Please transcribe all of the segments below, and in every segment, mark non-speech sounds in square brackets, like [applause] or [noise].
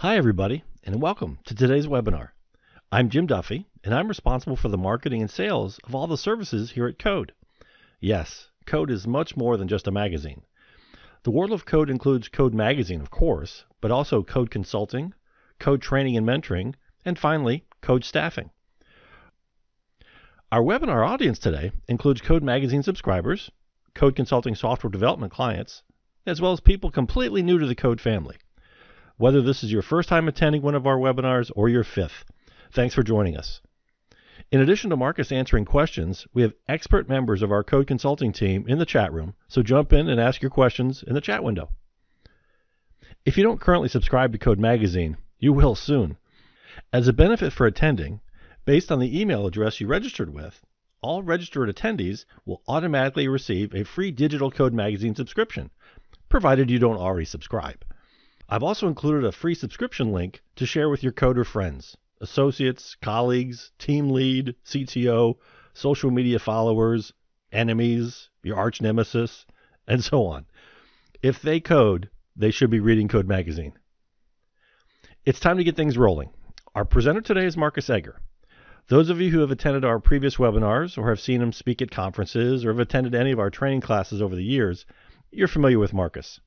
Hi, everybody, and welcome to today's webinar. I'm Jim Duffy, and I'm responsible for the marketing and sales of all the services here at Code. Yes, Code is much more than just a magazine. The world of Code includes Code Magazine, of course, but also Code Consulting, Code Training and Mentoring, and finally, Code Staffing. Our webinar audience today includes Code Magazine subscribers, Code Consulting software development clients, as well as people completely new to the Code family. Whether this is your first time attending one of our webinars or your fifth, thanks for joining us. In addition to Markus answering questions, we have expert members of our code consulting team in the chat room, so jump in and ask your questions in the chat window. If you don't currently subscribe to Code Magazine, you will soon. As a benefit for attending, based on the email address you registered with, all registered attendees will automatically receive a free digital Code Magazine subscription, provided you don't already subscribe. I've also included a free subscription link to share with your coder friends associates, colleagues, team lead, CTO, social media followers, enemies, your arch nemesis, [laughs] and so on. If they code, they should be reading Code Magazine. It's time to get things rolling. Our presenter today is Markus Egger. Those of you who have attended our previous webinars or have seen him speak at conferences or have attended any of our training classes over the years, you're familiar with Markus.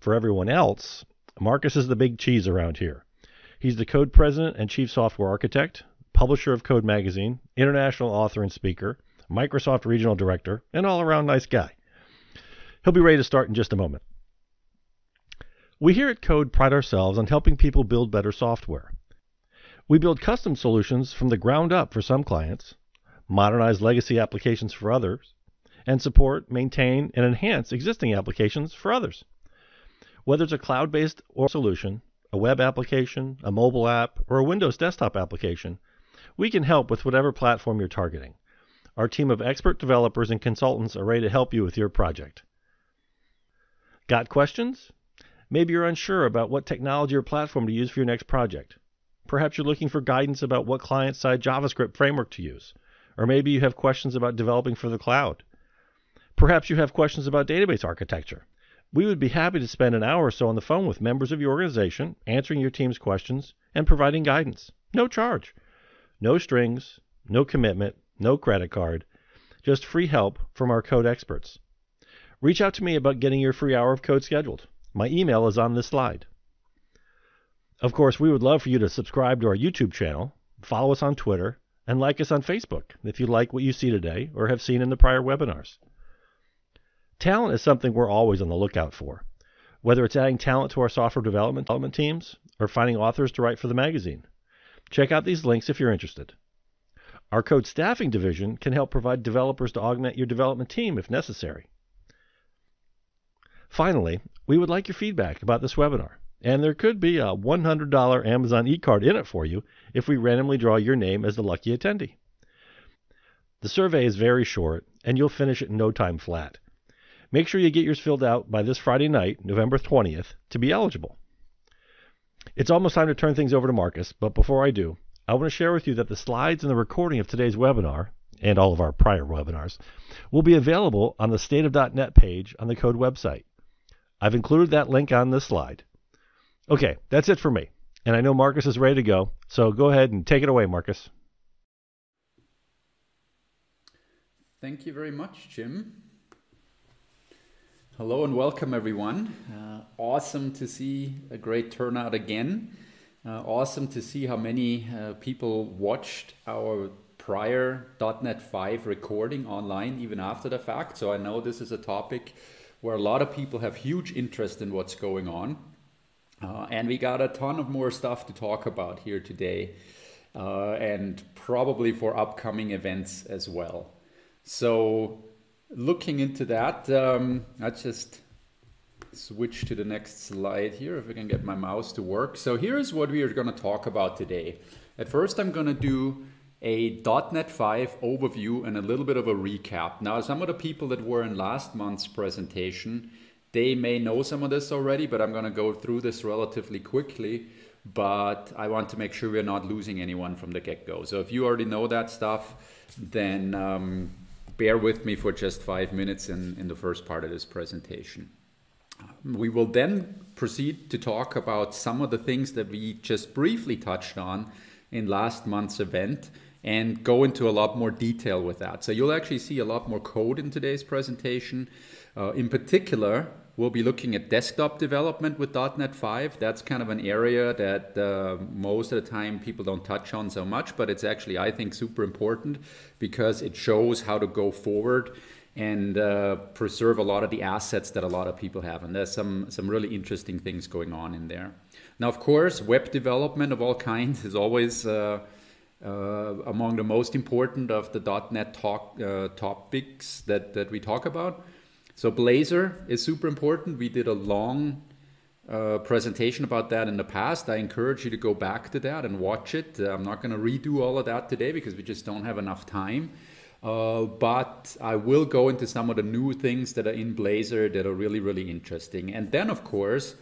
For everyone else, Markus is the big cheese around here. He's the code president and chief software architect, publisher of Code Magazine, international author and speaker, Microsoft regional director, and all around nice guy. He'll be ready to start in just a moment. We here at Code pride ourselves on helping people build better software. We build custom solutions from the ground up for some clients, modernize legacy applications for others, and support, maintain, and enhance existing applications for others. Whether it's a cloud based solution, a web application, a mobile app, or a Windows desktop application, we can help with whatever platform you're targeting. Our team of expert developers and consultants are ready to help you with your project. Got questions? Maybe you're unsure about what technology or platform to use for your next project. Perhaps you're looking for guidance about what client side JavaScript framework to use. Or maybe you have questions about developing for the cloud. Perhaps you have questions about database architecture. We would be happy to spend an hour or so on the phone with members of your organization, answering your team's questions and providing guidance. No charge. No strings, no commitment, no credit card, just free help from our code experts. Reach out to me about getting your free hour of code scheduled. My email is on this slide. Of course, we would love for you to subscribe to our YouTube channel, follow us on Twitter, and like us on Facebook if you like what you see today or have seen in the prior webinars. Talent is something we're always on the lookout for, whether it's adding talent to our software development, teams or finding authors to write for the magazine. Check out these links if you're interested. Our code staffing division can help provide developers to augment your development team if necessary. Finally, we would like your feedback about this webinar, and there could be a $100 Amazon e-card in it for you if we randomly draw your name as the lucky attendee. The survey is very short, and you'll finish it in no time flat. Make sure you get yours filled out by this Friday night, November 20th, to be eligible. It's almost time to turn things over to Markus, but before I do, I want to share with you that the slides and the recording of today's webinar, and all of our prior webinars, will be available on the stateof.net page on the Code website. I've included that link on this slide. Okay, that's it for me. And I know Markus is ready to go, so go ahead and take it away, Markus. Thank you very much, Jim. Hello and welcome everyone. Uh, awesome to see a great turnout again. Uh, awesome to see how many uh, people watched our prior .NET 5 recording online even after the fact. So I know this is a topic where a lot of people have huge interest in what's going on. Uh, and we got a ton of more stuff to talk about here today uh, and probably for upcoming events as well. So looking into that, um, I just switch to the next slide here if I can get my mouse to work. So here's what we are going to talk about today. At first I'm going to do a .NET 5 overview and a little bit of a recap. Now some of the people that were in last month's presentation, they may know some of this already, but I'm going to go through this relatively quickly. But I want to make sure we're not losing anyone from the get-go. So if you already know that stuff, then um, bear with me for just five minutes in, in the first part of this presentation. We will then proceed to talk about some of the things that we just briefly touched on in last month's event and go into a lot more detail with that. So you'll actually see a lot more code in today's presentation. Uh, in particular, we'll be looking at desktop development with .NET 5. That's kind of an area that uh, most of the time people don't touch on so much, but it's actually, I think, super important because it shows how to go forward and uh, preserve a lot of the assets that a lot of people have. And there's some, some really interesting things going on in there. Now, of course, web development of all kinds is always uh, uh, among the most important of the .NET talk, uh, topics that, that we talk about. So Blazor is super important. We did a long uh, presentation about that in the past. I encourage you to go back to that and watch it. Uh, I'm not going to redo all of that today because we just don't have enough time. Uh, but I will go into some of the new things that are in Blazor that are really, really interesting. And then, of course,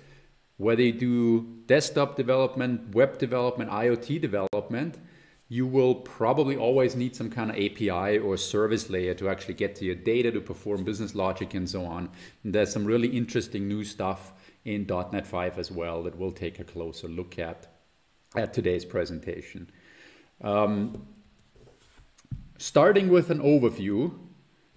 whether you do desktop development, web development, IoT development, you will probably always need some kind of API or service layer to actually get to your data to perform business logic and so on. And there's some really interesting new stuff in .NET 5 as well that we'll take a closer look at at today's presentation. Um, starting with an overview,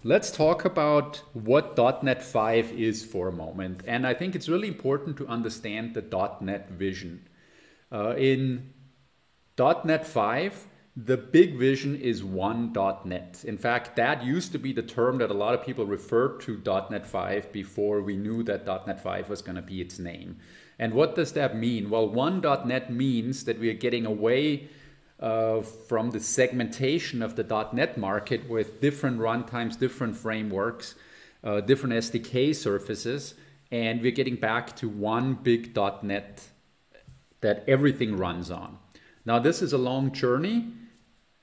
let's talk about what .NET 5 is for a moment. And I think it's really important to understand the .NET vision. Uh, in .NET 5, the big vision is one .NET. In fact, that used to be the term that a lot of people referred to .NET 5 before we knew that .NET 5 was going to be its name. And what does that mean? Well, one .NET means that we are getting away uh, from the segmentation of the .NET market with different runtimes, different frameworks, uh, different SDK surfaces, and we're getting back to one big .NET that everything runs on. Now this is a long journey.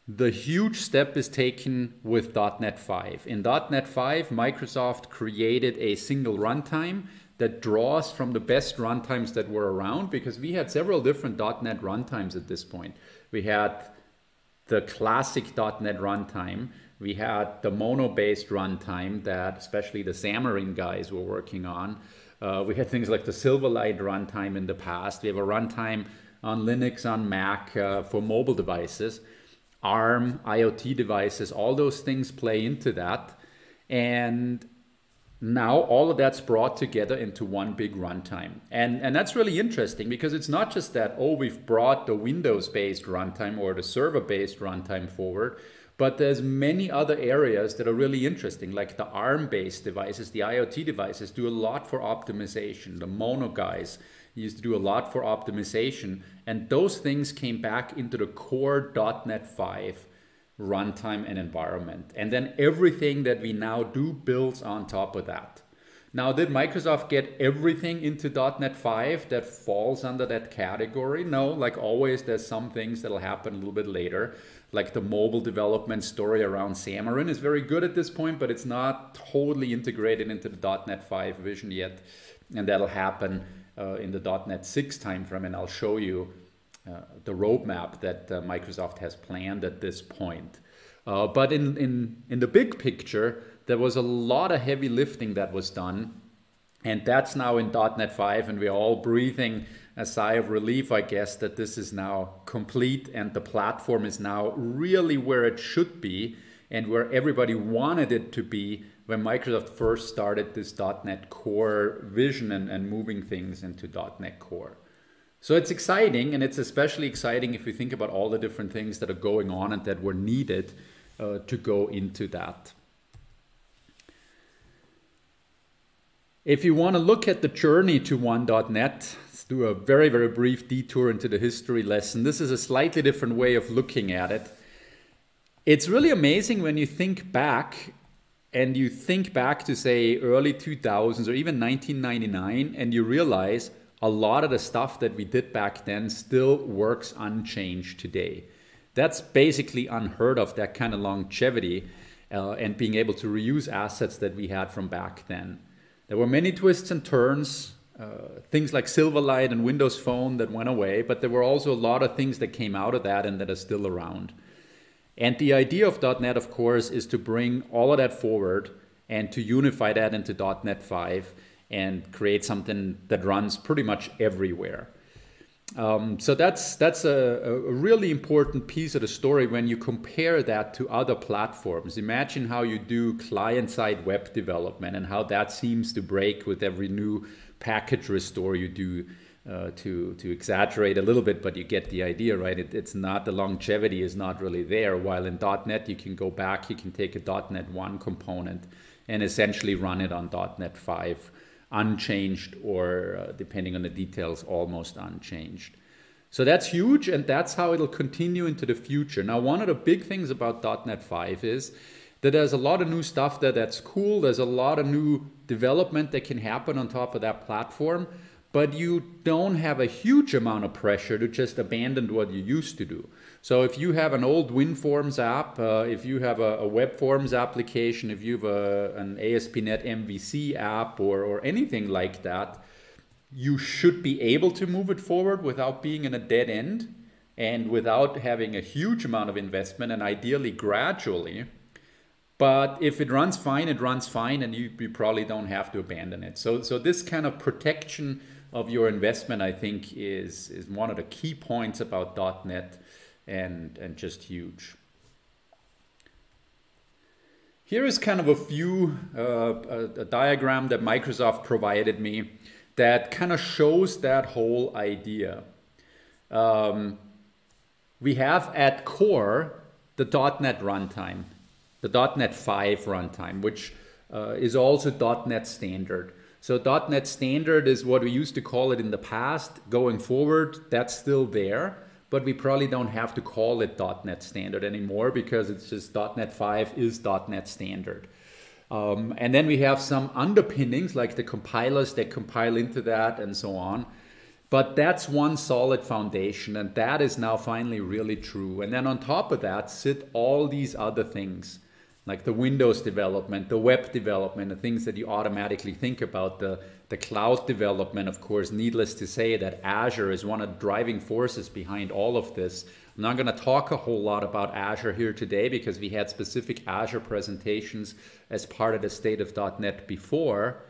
The huge step is taken with .NET 5. In .NET 5, Microsoft created a single runtime that draws from the best runtimes that were around because we had several different .NET runtimes at this point. We had the classic .NET runtime. We had the mono-based runtime that especially the Xamarin guys were working on. Uh, we had things like the Silverlight runtime in the past. We have a runtime on Linux, on Mac, uh, for mobile devices, ARM, IoT devices, all those things play into that. And now all of that's brought together into one big runtime. And, and that's really interesting because it's not just that, oh, we've brought the Windows-based runtime or the server-based runtime forward, but there's many other areas that are really interesting, like the ARM-based devices, the IoT devices do a lot for optimization. The Mono guys used to do a lot for optimization. And those things came back into the core .NET 5 runtime and environment. And then everything that we now do builds on top of that. Now, did Microsoft get everything into .NET 5 that falls under that category? No, like always, there's some things that'll happen a little bit later. Like the mobile development story around Xamarin is very good at this point, but it's not totally integrated into the .NET 5 vision yet. And that'll happen uh, in the .NET 6 timeframe, and I'll show you uh, the roadmap that uh, Microsoft has planned at this point. Uh, but in, in, in the big picture, there was a lot of heavy lifting that was done, and that's now in .NET 5, and we're all breathing a sigh of relief, I guess, that this is now complete and the platform is now really where it should be and where everybody wanted it to be when Microsoft first started this .NET Core vision and, and moving things into .NET Core. So it's exciting, and it's especially exciting if you think about all the different things that are going on and that were needed uh, to go into that. If you want to look at the journey to one.NET, let's do a very, very brief detour into the history lesson. This is a slightly different way of looking at it. It's really amazing when you think back and you think back to say early 2000s or even 1999 and you realize a lot of the stuff that we did back then still works unchanged today that's basically unheard of that kind of longevity uh, and being able to reuse assets that we had from back then there were many twists and turns uh, things like silverlight and windows phone that went away but there were also a lot of things that came out of that and that are still around and the idea of .NET, of course, is to bring all of that forward and to unify that into .NET 5 and create something that runs pretty much everywhere. Um, so that's that's a, a, really important piece of the story when you compare that to other platforms. Imagine how you do client-side web development and how that seems to break with every new package restore you do. Uh, to to exaggerate a little bit, but you get the idea, right? It, it's not the longevity is not really there. While in .NET you can go back, you can take a .NET one component and essentially run it on .NET five unchanged or uh, depending on the details almost unchanged. So that's huge and that's how it'll continue into the future. Now one of the big things about. net 5 is that there's a lot of new stuff there that's cool. There's a lot of new development that can happen on top of that platform but you don't have a huge amount of pressure to just abandon what you used to do so if you have an old WinForms app, uh, if you have a, a, web forms application, if you have a, an ASP.NET MVC app or, or anything like that, you should be able to move it forward without being in a dead end and without having a huge amount of investment and ideally gradually. But if it runs fine, it runs fine, and you, you probably don't have to abandon it. So, so this kind of protection of your investment, I think, is, is one of the key points about .NET and, and just huge. Here is kind of a few, uh, a, a diagram that Microsoft provided me that kind of shows that whole idea. Um, we have at core the .NET runtime, the .NET 5 runtime, which uh, is also .NET standard. So .NET standard is what we used to call it in the past. Going forward, that's still there but we probably don't have to call it .NET Standard anymore because it's just .NET 5 is .NET Standard. Um, and then we have some underpinnings like the compilers that compile into that and so on. But that's one solid foundation, and that is now finally really true. And then on top of that sit all these other things like the Windows development, the web development, the things that you automatically think about, the the cloud development, of course, needless to say that Azure is one of the driving forces behind all of this. I'm not going to talk a whole lot about Azure here today because we had specific Azure presentations as part of the state of .NET before.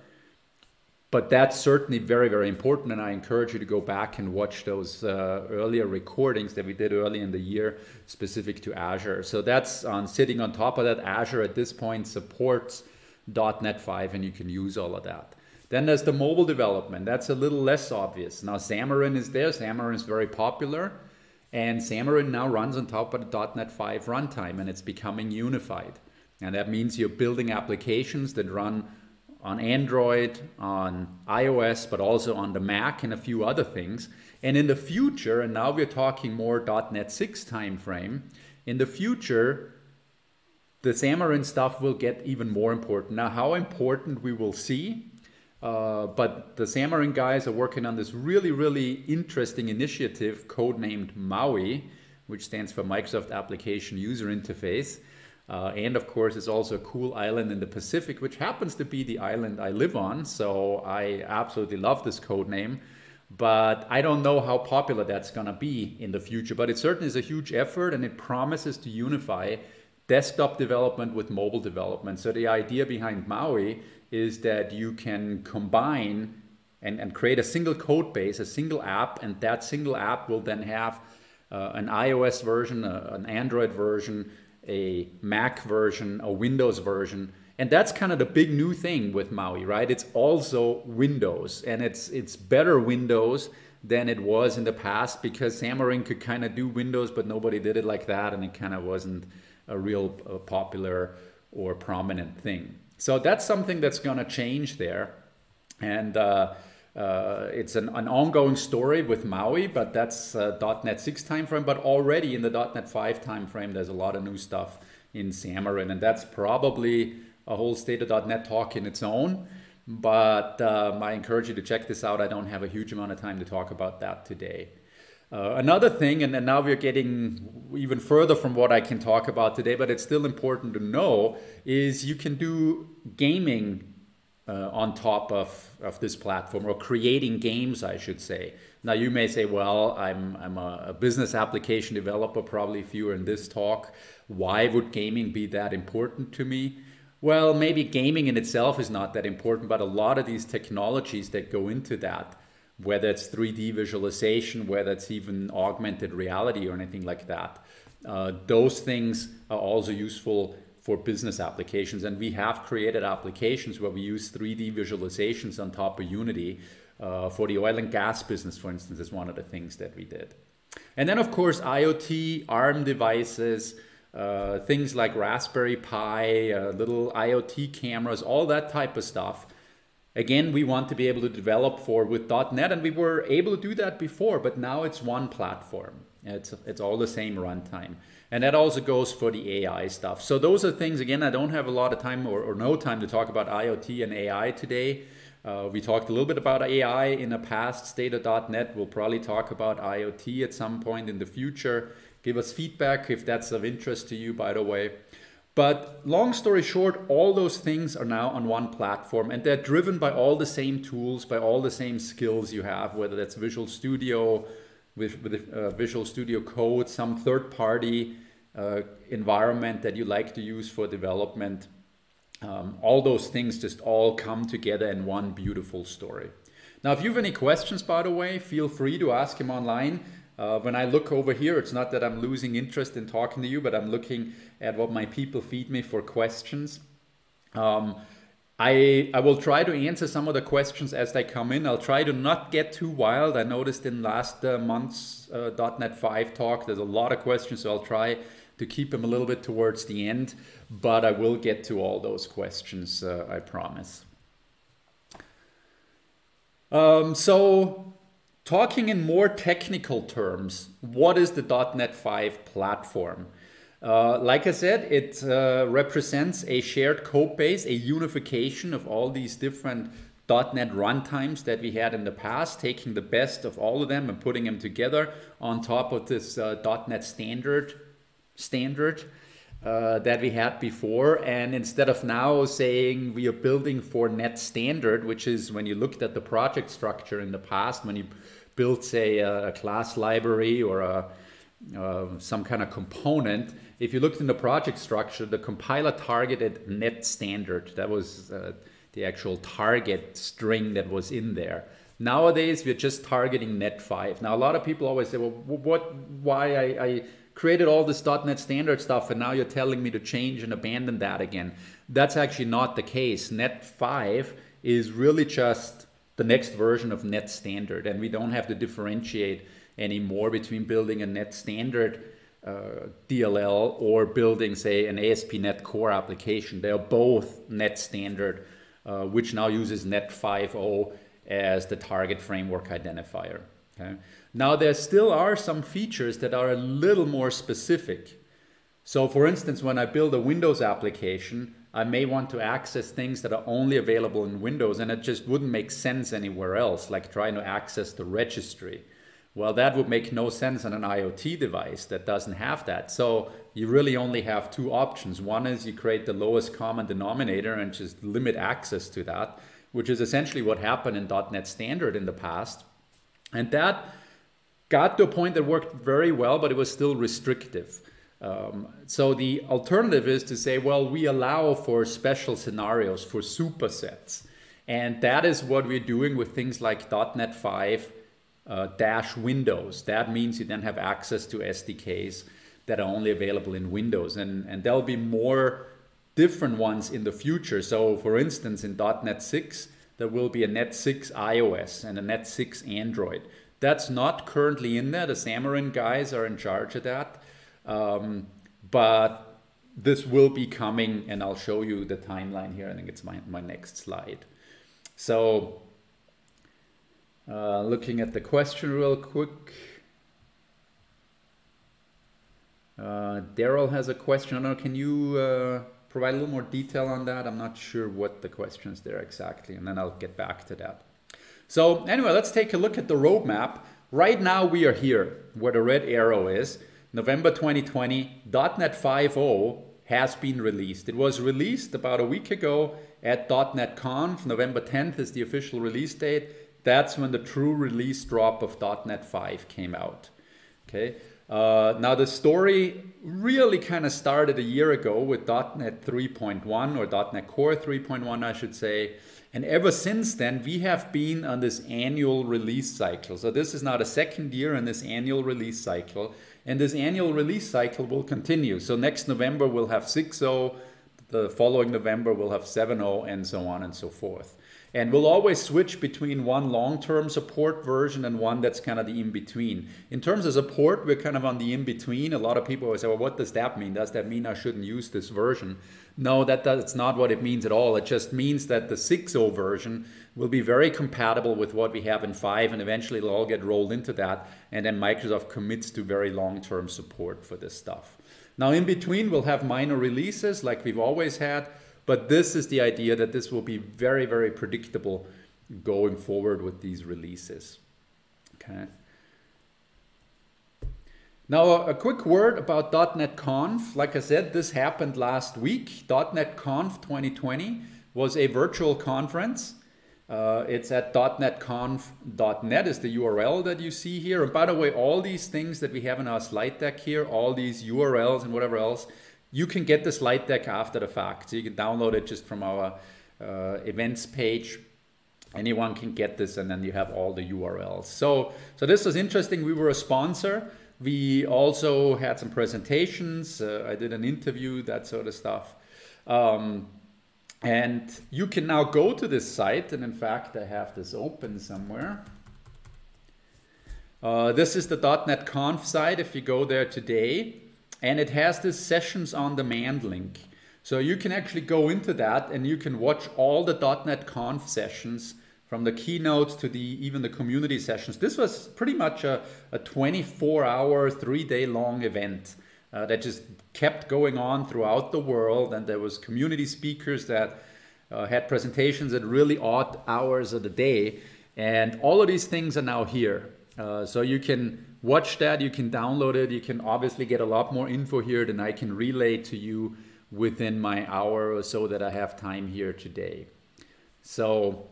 But that's certainly very, very important, and I encourage you to go back and watch those uh, earlier recordings that we did early in the year specific to Azure. So that's on sitting on top of that. Azure at this point supports .NET 5, and you can use all of that. Then there's the mobile development. That's a little less obvious. Now Xamarin is there. Xamarin is very popular. And Xamarin now runs on top of the .NET 5 runtime and it's becoming unified. And that means you're building applications that run on Android, on iOS, but also on the Mac and a few other things. And in the future, and now we're talking more .NET 6 timeframe, in the future, the Xamarin stuff will get even more important. Now, how important we will see uh, but the Xamarin guys are working on this really, really interesting initiative codenamed MAUI, which stands for Microsoft Application User Interface. Uh, and of course, it's also a cool island in the Pacific, which happens to be the island I live on. So I absolutely love this code name. But I don't know how popular that's going to be in the future. But it certainly is a huge effort and it promises to unify desktop development with mobile development. So the idea behind MAUI is that you can combine and, and create a single code base, a single app, and that single app will then have uh, an iOS version, a, an Android version, a Mac version, a Windows version. And that's kind of the big new thing with Maui, right? It's also Windows, and it's it's better Windows than it was in the past because Xamarin could kind of do Windows, but nobody did it like that, and it kind of wasn't a real uh, popular or prominent thing. So that's something that's going to change there. And uh, uh, it's an, an, ongoing story with Maui, but that's uh, .NET 6 timeframe. But already in the .NET 5 timeframe, there's a lot of new stuff in Xamarin, and that's probably a whole state of .NET talk in its own. But um, I encourage you to check this out. I don't have a huge amount of time to talk about that today. Uh, another thing, and, and now we're getting even further from what I can talk about today, but it's still important to know, is you can do gaming uh, on top of, of this platform or creating games, I should say. Now, you may say, well, I'm, I'm a, a business application developer, probably if you were in this talk. Why would gaming be that important to me? well, maybe gaming in itself is not that important, but a lot of these technologies that go into that, whether it's 3D visualization, whether it's even augmented reality or anything like that, uh, those things are also useful for business applications. And we have created applications where we use 3D visualizations on top of Unity. Uh, for the oil and gas business, for instance, is one of the things that we did. And then, of course, IoT, ARM devices, uh, things like Raspberry Pi, uh, little IoT cameras, all that type of stuff. Again, we want to be able to develop for with .NET, and we were able to do that before, but now it's one platform. It's, it's all the same runtime. And that also goes for the AI stuff. So those are things, again, I don't have a lot of time or, or no time to talk about IoT and AI today. Uh, we talked a little bit about AI in a past state of .NET. We'll probably talk about IoT at some point in the future. Give us feedback if that's of interest to you, by the way. But long story short, all those things are now on one platform and they're driven by all the same tools, by all the same skills you have, whether that's Visual Studio, with, with uh, Visual Studio Code, some third party uh, environment that you like to use for development. Um, all those things just all come together in one beautiful story. Now, if you have any questions, by the way, feel free to ask him online. Uh, when I look over here, it's not that I'm losing interest in talking to you, but I'm looking at what my people feed me for questions. Um, I, I will try to answer some of the questions as they come in. I'll try to not get too wild. I noticed in last uh, month's uh, .NET 5 talk, there's a lot of questions, so I'll try to keep them a little bit towards the end, but I will get to all those questions, uh, I promise. Um, so Talking in more technical terms, what is the .NET 5 platform? Uh, like I said, it uh, represents a shared code base, a unification of all these different .NET runtimes that we had in the past, taking the best of all of them and putting them together on top of this uh, .NET standard standard uh, that we had before. And instead of now saying we are building for net standard, which is when you looked at the project structure in the past, when you built, say, a, class library or a, uh, some kind of component, if you looked in the project structure, the compiler targeted net standard. That was uh, the actual target string that was in there. Nowadays, we're just targeting net 5. Now, a lot of people always say, well, what, why I, I created all this .NET standard stuff and now you're telling me to change and abandon that again. That's actually not the case. Net 5 is really just the next version of net standard and we don't have to differentiate anymore between building a net standard uh, DLL or building say an ASP.NET Core application. They are both net standard uh, which now uses net 5.0 as the target framework identifier. Okay? Now there still are some features that are a little more specific. So for instance, when I build a Windows application, I may want to access things that are only available in Windows and it just wouldn't make sense anywhere else, like trying to access the registry. Well, that would make no sense on an IoT device that doesn't have that. So you really only have two options. One is you create the lowest common denominator and just limit access to that, which is essentially what happened in .NET Standard in the past. And that got to a point that worked very well, but it was still restrictive. Um, so the alternative is to say, well, we allow for special scenarios, for supersets. And that is what we're doing with things like .NET 5 uh, dash Windows. That means you then have access to SDKs that are only available in Windows. And, and there'll be more different ones in the future. So for instance, in .NET 6, there will be a Net 6 iOS and a Net 6 Android. That's not currently in there. The Xamarin guys are in charge of that. Um, but this will be coming, and I'll show you the timeline here. I think it's my, my next slide. So uh, looking at the question real quick. Uh, Daryl has a question. Know, can you uh, provide a little more detail on that? I'm not sure what the question is there exactly, and then I'll get back to that. So anyway, let's take a look at the roadmap. Right now we are here where the red arrow is. November 2020, .NET 5.0 has been released. It was released about a week ago at .NET Conf. November 10th is the official release date. That's when the true release drop of .NET 5 came out. Okay. Uh, now the story really kind of started a year ago with .NET 3.1 or .NET Core 3.1, I should say. And ever since then, we have been on this annual release cycle. So this is now the second year in this annual release cycle. And this annual release cycle will continue. So next November, we'll have 6.0. The following November, we'll have 7.0 and so on and so forth. And we'll always switch between one long-term support version and one that's kind of the in-between. In terms of support, we're kind of on the in-between. A lot of people always say, well, what does that mean? Does that mean I shouldn't use this version? No, that, that's not what it means at all. It just means that the 6.0 version will be very compatible with what we have in 5 and eventually it'll all get rolled into that. And then Microsoft commits to very long-term support for this stuff. Now in between, we'll have minor releases like we've always had. But this is the idea that this will be very, very predictable going forward with these releases. Okay. Now, a quick word about .NET Conf. Like I said, this happened last week. .NET Conf 2020 was a virtual conference. Uh, it's at .NETconf.net is the URL that you see here. And by the way, all these things that we have in our slide deck here, all these URLs and whatever else, you can get the slide deck after the fact. So you can download it just from our uh, events page. Anyone can get this and then you have all the URLs. So, so this was interesting. We were a sponsor. We also had some presentations. Uh, I did an interview, that sort of stuff. Um, and you can now go to this site. And in fact, I have this open somewhere. Uh, this is the .NET Conf site. If you go there today, and it has this sessions on demand link. So you can actually go into that and you can watch all the .NET Conf sessions from the keynotes to the even the community sessions. This was pretty much a, a 24 hour, three day long event uh, that just kept going on throughout the world. And there was community speakers that uh, had presentations at really odd hours of the day. And all of these things are now here. Uh, so you can watch that, you can download it, you can obviously get a lot more info here than I can relay to you within my hour or so that I have time here today. So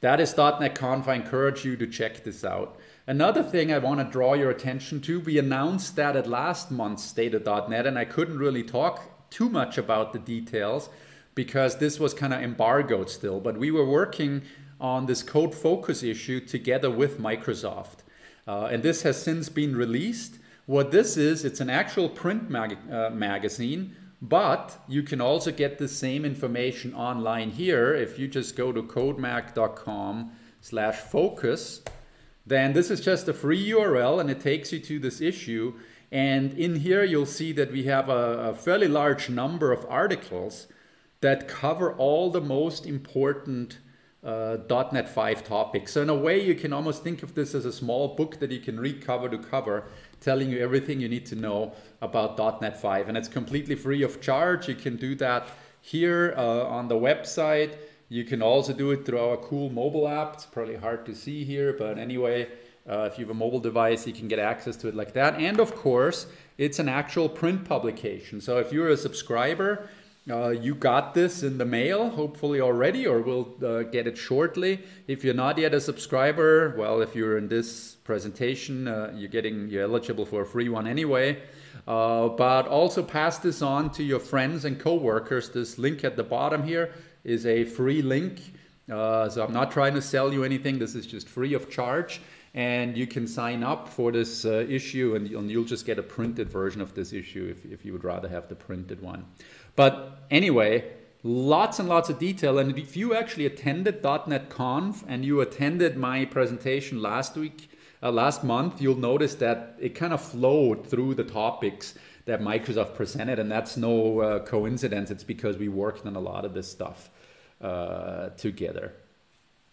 that is .NET Conf. I encourage you to check this out. Another thing I want to draw your attention to, we announced that at last month's of .NET and I couldn't really talk too much about the details because this was kind of embargoed still, but we were working on this code focus issue together with Microsoft. Uh, and this has since been released. What this is, it's an actual print mag uh, magazine, but you can also get the same information online here. If you just go to codemag.com slash focus, then this is just a free URL and it takes you to this issue. And in here, you'll see that we have a, a fairly large number of articles that cover all the most important uh, .NET 5 topics. So in a way, you can almost think of this as a small book that you can read cover to cover, telling you everything you need to know about .NET 5. And it's completely free of charge. You can do that here uh, on the website. You can also do it through our cool mobile app. It's probably hard to see here, but anyway, uh, if you have a mobile device, you can get access to it like that. And of course, it's an actual print publication. So if you're a subscriber, uh, you got this in the mail, hopefully already, or we'll uh, get it shortly. If you're not yet a subscriber, well, if you're in this presentation, uh, you're getting you're eligible for a free one anyway. Uh, but also pass this on to your friends and coworkers. This link at the bottom here is a free link. Uh, so I'm not trying to sell you anything. This is just free of charge and you can sign up for this uh, issue and you'll, you'll, just get a printed version of this issue if, if you would rather have the printed one. But anyway, lots and lots of detail. And if you actually attended .NET Conf and you attended my presentation last week, uh, last month, you'll notice that it kind of flowed through the topics that Microsoft presented. And that's no uh, coincidence. It's because we worked on a lot of this stuff uh, together.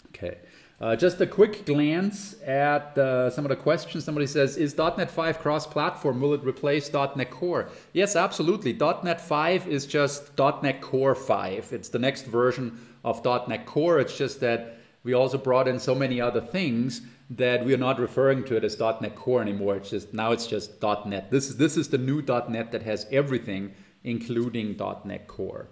Okay. Uh, just a quick glance at uh, some of the questions. Somebody says, is .NET 5 cross-platform? Will it replace .NET Core? Yes, absolutely. .NET 5 is just .NET Core 5. It's the next version of .NET Core. It's just that we also brought in so many other things that we are not referring to it as .NET Core anymore. It's just now it's just .NET. This is this is the new .NET that has everything, including .NET Core.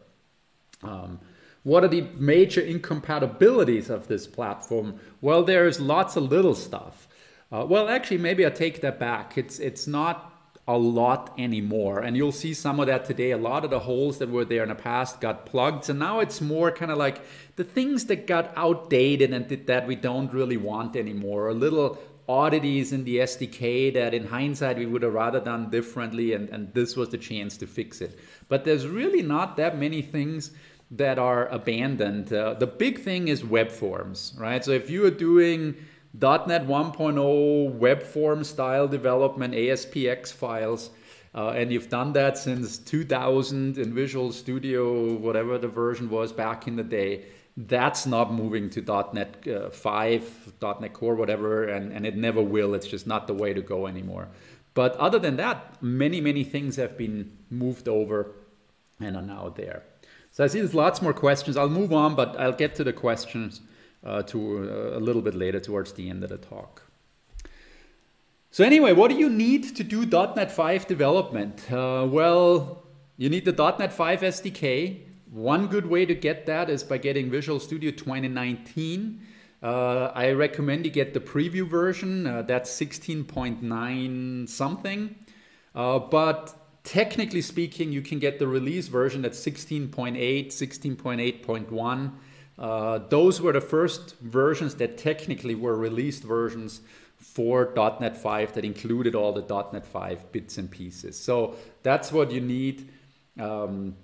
Um, what are the major incompatibilities of this platform? Well, there's lots of little stuff. Uh, well, actually, maybe I take that back. It's it's not a lot anymore, and you'll see some of that today. A lot of the holes that were there in the past got plugged, so now it's more kind of like the things that got outdated and that we don't really want anymore. A little oddities in the SDK that in hindsight we would have rather done differently and, and this was the chance to fix it. But there's really not that many things that are abandoned. Uh, the big thing is web forms, right? So if you are doing .NET 1.0 web form style development, ASPX files, uh, and you've done that since 2000 in Visual Studio, whatever the version was back in the day, that's not moving to .NET uh, 5, .NET Core, whatever, and, and it never will. It's just not the way to go anymore. But other than that, many, many things have been moved over and are now there. So I see there's lots more questions. I'll move on, but I'll get to the questions uh, to uh, a little bit later towards the end of the talk. So anyway, what do you need to do .NET 5 development? Uh, well, you need the .NET 5 SDK, one good way to get that is by getting Visual Studio 2019. Uh, I recommend you get the preview version. Uh, that's 16.9 something. Uh, but technically speaking, you can get the release version at 16.8, 16.8.1. Uh, those were the first versions that technically were released versions for .NET 5 that included all the .NET 5 bits and pieces. So that's what you need. Um,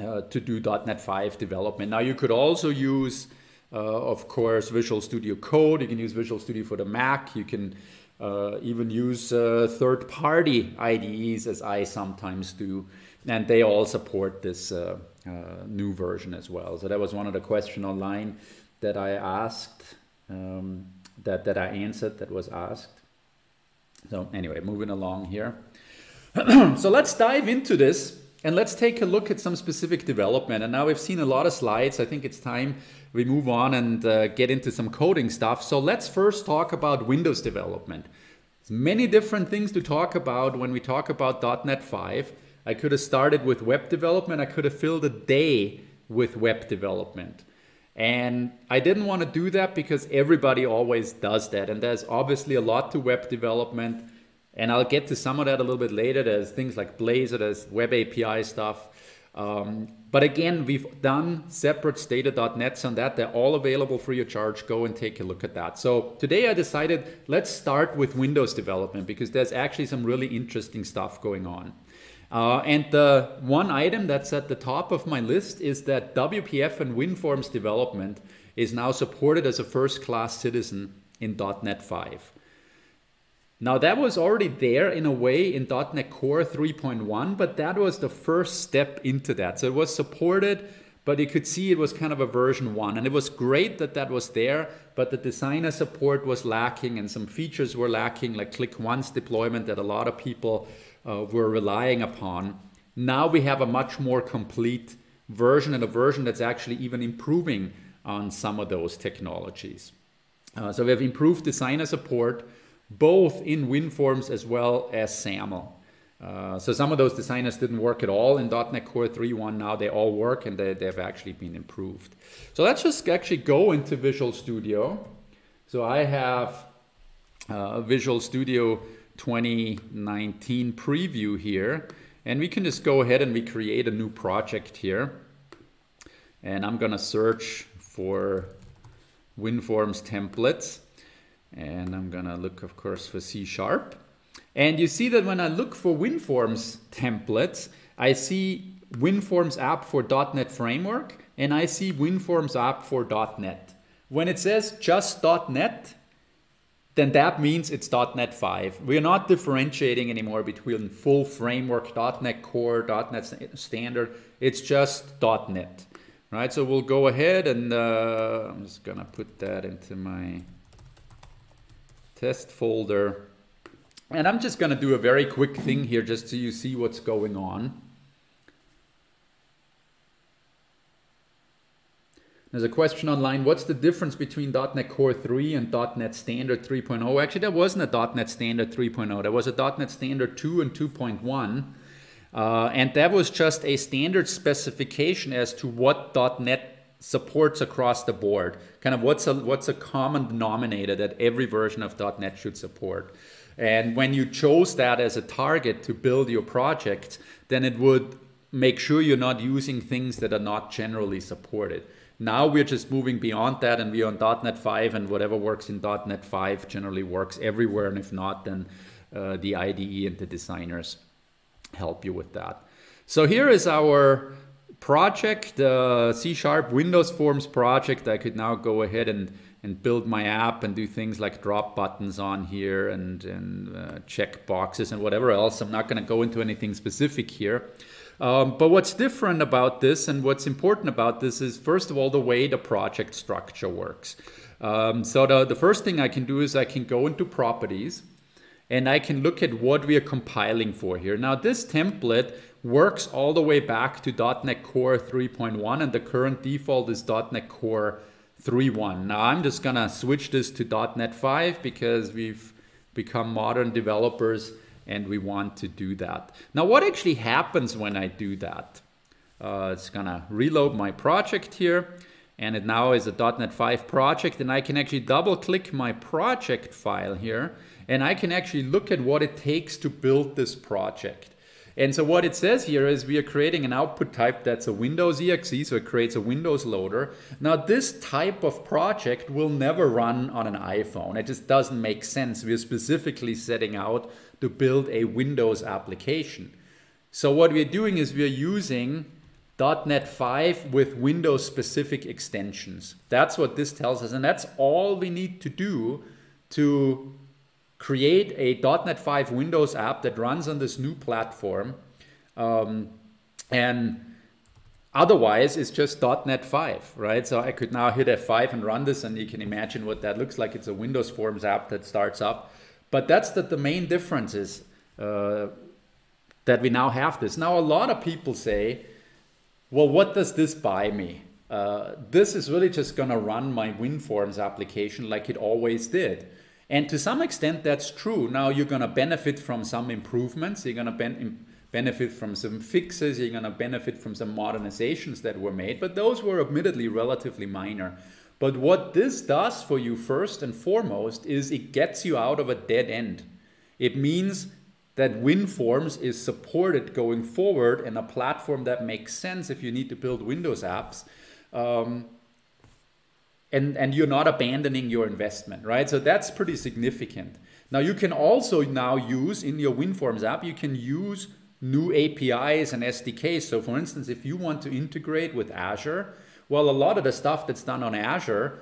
uh, to do .NET 5 development. Now you could also use, uh, of course, Visual Studio Code. You can use Visual Studio for the Mac. You can uh, even use uh, third-party IDEs, as I sometimes do, and they all support this uh, uh, new version as well. So that was one of the questions online that I asked, um, that that I answered, that was asked. So anyway, moving along here. [clears throat] so let's dive into this. And let's take a look at some specific development. And now we've seen a lot of slides. I think it's time we move on and uh, get into some coding stuff. So let's first talk about Windows development. There's many different things to talk about when we talk about .NET 5. I could have started with web development. I could have filled a day with web development. And I didn't want to do that because everybody always does that. And there's obviously a lot to web development. And I'll get to some of that a little bit later. There's things like Blazor, there's web API stuff. Um, but again, we've done separate state of .NETs on that. They're all available free of charge. Go and take a look at that. So today I decided let's start with Windows development because there's actually some really interesting stuff going on. Uh, and the one item that's at the top of my list is that WPF and WinForms development is now supported as a first class citizen in .NET 5. Now that was already there in a way in .NET Core 3.1, but that was the first step into that. So it was supported, but you could see it was kind of a version one. And it was great that that was there, but the designer support was lacking and some features were lacking, like click once deployment that a lot of people uh, were relying upon. Now we have a much more complete version and a version that's actually even improving on some of those technologies. Uh, so we have improved designer support both in WinForms as well as XAML. Uh, so some of those designers didn't work at all in .NET Core 3.1. Now they all work and they, they've actually been improved. So let's just actually go into Visual Studio. So I have uh, Visual Studio 2019 preview here. And we can just go ahead and we create a new project here. And I'm gonna search for WinForms templates. And I'm gonna look, of course, for C Sharp. And you see that when I look for WinForms templates, I see WinForms app for .NET Framework, and I see WinForms app for .NET. When it says just .NET, then that means it's .NET 5. We're not differentiating anymore between full framework, .NET Core, .NET Standard. It's just .NET, right? So we'll go ahead and uh, I'm just gonna put that into my test folder. And I'm just gonna do a very quick thing here just so you see what's going on. There's a question online, what's the difference between .NET Core 3 and .NET Standard 3.0? Actually, there wasn't a .NET Standard 3.0. There was a .NET Standard 2 and 2.1. Uh, and that was just a standard specification as to what .NET supports across the board. Kind of what's a what's a common denominator that every version of .NET should support. And when you chose that as a target to build your project, then it would make sure you're not using things that are not generally supported. Now we're just moving beyond that and we're on .NET 5 and whatever works in .NET 5 generally works everywhere and if not then uh, the IDE and the designers help you with that. So here is our project, the uh, C Sharp Windows Forms project. I could now go ahead and, and build my app and do things like drop buttons on here and, and uh, check boxes and whatever else. I'm not going to go into anything specific here. Um, but what's different about this and what's important about this is, first of all, the way the project structure works. Um, so the, the first thing I can do is I can go into properties and I can look at what we are compiling for here. Now this template works all the way back to .NET Core 3.1 and the current default is .NET Core 3.1. Now I'm just gonna switch this to .NET 5 because we've become modern developers and we want to do that. Now what actually happens when I do that? Uh, it's gonna reload my project here and it now is a .NET 5 project and I can actually double click my project file here and I can actually look at what it takes to build this project. And so what it says here is we are creating an output type that's a Windows exe, so it creates a Windows loader. Now this type of project will never run on an iPhone. It just doesn't make sense. We're specifically setting out to build a Windows application. So what we're doing is we're using .NET 5 with Windows specific extensions. That's what this tells us and that's all we need to do to create a .NET 5 Windows app that runs on this new platform. Um, and otherwise, it's just .NET 5, right? So I could now hit F5 and run this, and you can imagine what that looks like. It's a Windows Forms app that starts up. But that's the, the main difference is uh, that we now have this. Now, a lot of people say, well, what does this buy me? Uh, this is really just going to run my WinForms application like it always did. And to some extent, that's true. Now you're going to benefit from some improvements. You're going to ben benefit from some fixes. You're going to benefit from some modernizations that were made. But those were admittedly relatively minor. But what this does for you first and foremost is it gets you out of a dead end. It means that WinForms is supported going forward in a platform that makes sense if you need to build Windows apps. Um, and, and you're not abandoning your investment, right? So that's pretty significant. Now you can also now use in your WinForms app, you can use new APIs and SDKs. So for instance, if you want to integrate with Azure, well, a lot of the stuff that's done on Azure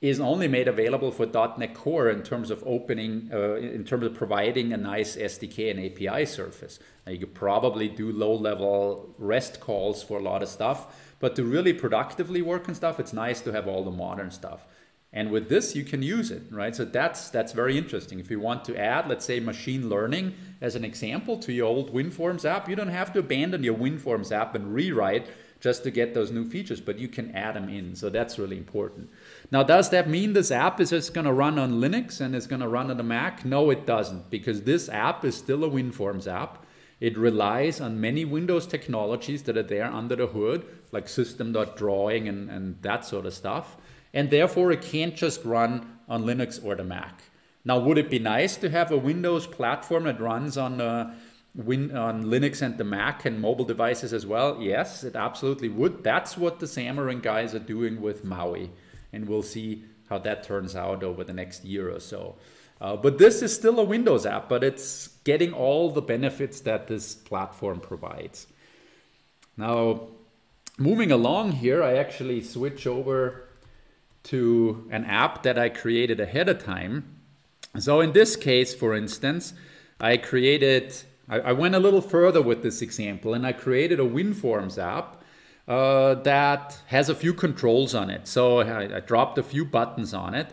is only made available for .NET Core in terms of opening, uh, in terms of providing a nice SDK and API surface. Now you could probably do low-level REST calls for a lot of stuff, but to really productively work on stuff, it's nice to have all the modern stuff. And with this, you can use it, right? So that's that's very interesting. If you want to add, let's say, machine learning as an example to your old WinForms app, you don't have to abandon your WinForms app and rewrite just to get those new features, but you can add them in. So that's really important. Now, does that mean this app is just going to run on Linux and is going to run on a Mac? No, it doesn't, because this app is still a WinForms app. It relies on many Windows technologies that are there under the hood, like system.drawing and, and that sort of stuff. And therefore, it can't just run on Linux or the Mac. Now, would it be nice to have a Windows platform that runs on, uh, Win on Linux and the Mac and mobile devices as well? Yes, it absolutely would. That's what the Xamarin guys are doing with Maui. And we'll see how that turns out over the next year or so. Uh, but this is still a Windows app, but it's getting all the benefits that this platform provides. Now, moving along here, I actually switch over to an app that I created ahead of time. So in this case, for instance, I created, I, I went a little further with this example and I created a WinForms app uh, that has a few controls on it. So I, I dropped a few buttons on it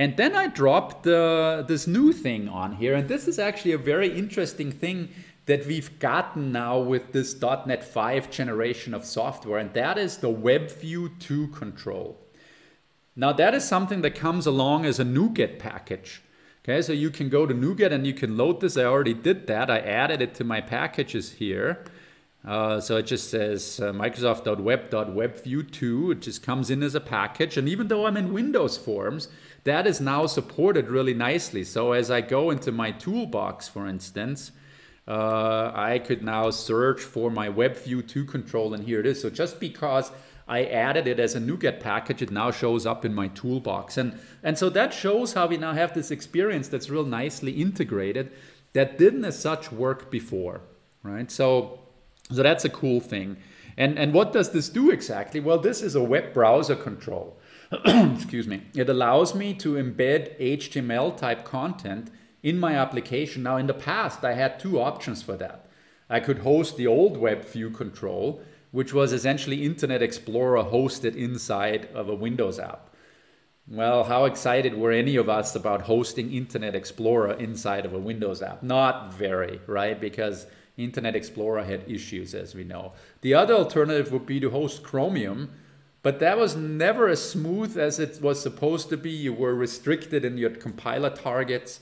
and then I dropped uh, this new thing on here. And this is actually a very interesting thing that we've gotten now with this .NET 5 generation of software. And that is the WebView 2 control. Now that is something that comes along as a NuGet package. Okay, so you can go to NuGet and you can load this. I already did that. I added it to my packages here. Uh, so it just says uh, Microsoft.web.webview2. It just comes in as a package. And even though I'm in Windows Forms, that is now supported really nicely. So as I go into my toolbox, for instance, uh, I could now search for my WebView 2 control, and here it is. So just because I added it as a NuGet package, it now shows up in my toolbox. And, and so that shows how we now have this experience that's real nicely integrated that didn't as such work before, right? So so that's a cool thing. And, and what does this do exactly? Well, this is a web browser control. [clears throat] Excuse me. It allows me to embed HTML type content in my application. Now, in the past, I had two options for that. I could host the old web view control, which was essentially Internet Explorer hosted inside of a Windows app. Well, how excited were any of us about hosting Internet Explorer inside of a Windows app? Not very, right? Because Internet Explorer had issues, as we know. The other alternative would be to host Chromium, but that was never as smooth as it was supposed to be. You were restricted in your compiler targets,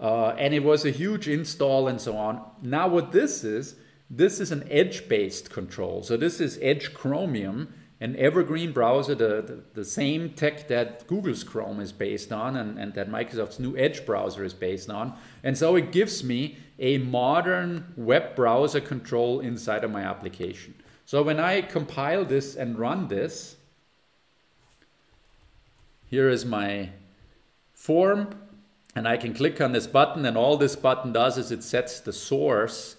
uh, and it was a huge install and so on. Now, what this is, this is an edge based control. So, this is Edge Chromium, an evergreen browser, the, the, the, same tech that Google's Chrome is based on and, and that Microsoft's new Edge browser is based on. And so, it gives me a modern web browser control inside of my application. So when I compile this and run this, here is my form and I can click on this button and all this button does is it sets the source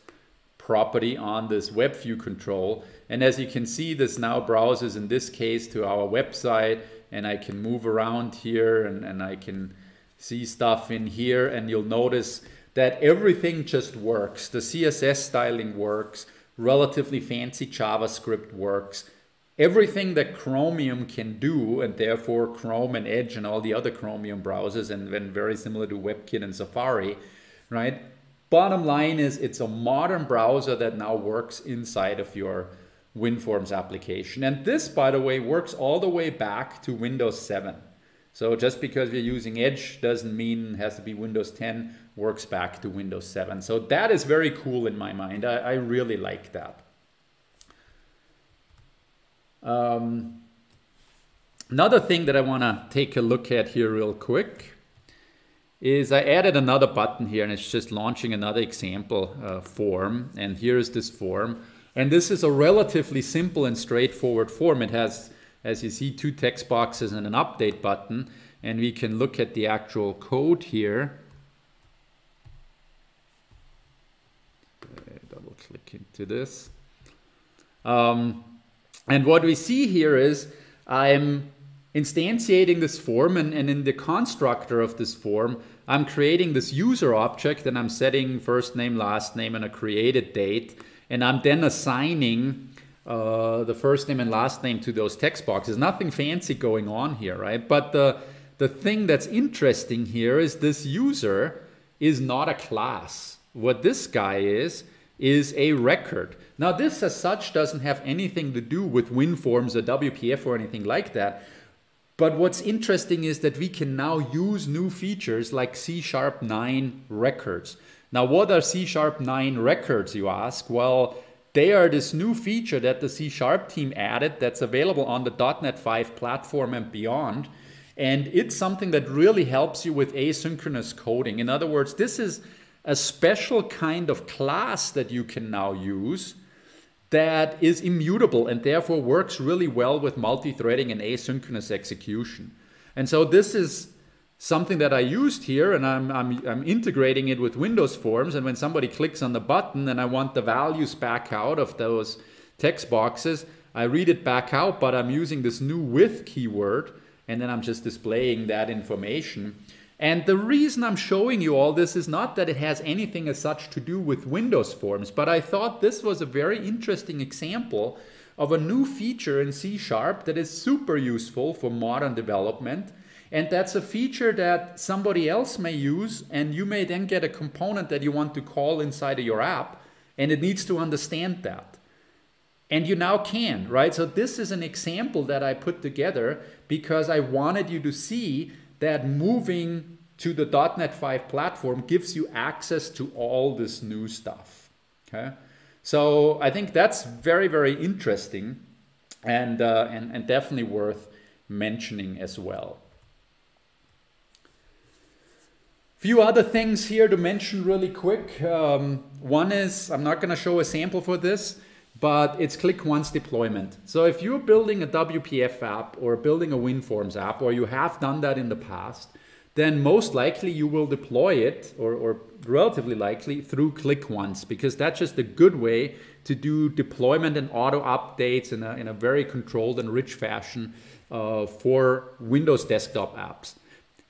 property on this web view control. And as you can see, this now browses in this case to our website and I can move around here and, and I can see stuff in here and you'll notice that everything just works. The CSS styling works, relatively fancy JavaScript works. Everything that Chromium can do, and therefore Chrome and Edge and all the other Chromium browsers, and then very similar to WebKit and Safari, right? Bottom line is it's a modern browser that now works inside of your WinForms application. And this, by the way, works all the way back to Windows 7. So just because we're using Edge doesn't mean it has to be Windows 10 works back to Windows 7. So that is very cool in my mind. I, I really like that. Um, another thing that I want to take a look at here real quick is I added another button here and it's just launching another example uh, form. And here's this form. And this is a relatively simple and straightforward form. It has, as you see, two text boxes and an update button. And we can look at the actual code here. Double click into this. Um, and what we see here is I'm instantiating this form and, and in the constructor of this form, I'm creating this user object and I'm setting first name, last name, and a created date. And I'm then assigning uh, the first name and last name to those text boxes. Nothing fancy going on here, right? But the, the thing that's interesting here is this user is not a class. What this guy is, is a record. Now this as such doesn't have anything to do with WinForms or WPF or anything like that. But what's interesting is that we can now use new features like C Sharp 9 records. Now what are C Sharp 9 records you ask? Well, they are this new feature that the C Sharp team added that's available on the .NET 5 platform and beyond. And it's something that really helps you with asynchronous coding. In other words, this is a special kind of class that you can now use that is immutable and therefore works really well with multi-threading and asynchronous execution. And so this is something that I used here and I'm, I'm, I'm, integrating it with Windows Forms. And when somebody clicks on the button and I want the values back out of those text boxes, I read it back out, but I'm using this new with keyword and then I'm just displaying that information. And the reason I'm showing you all this is not that it has anything as such to do with Windows Forms, but I thought this was a very interesting example of a new feature in C Sharp that is super useful for modern development. And that's a feature that somebody else may use, and you may then get a component that you want to call inside of your app, and it needs to understand that. And you now can, right? So this is an example that I put together because I wanted you to see that moving to the .NET 5 platform gives you access to all this new stuff. Okay, So I think that's very, very interesting and, uh, and, and definitely worth mentioning as well. Few other things here to mention really quick. Um, one is, I'm not going to show a sample for this, but it's ClickOnce deployment. So if you're building a WPF app or building a WinForms app, or you have done that in the past, then most likely you will deploy it, or, or relatively likely, through ClickOnce, because that's just a good way to do deployment and auto updates in a, in a very controlled and rich fashion uh, for Windows desktop apps.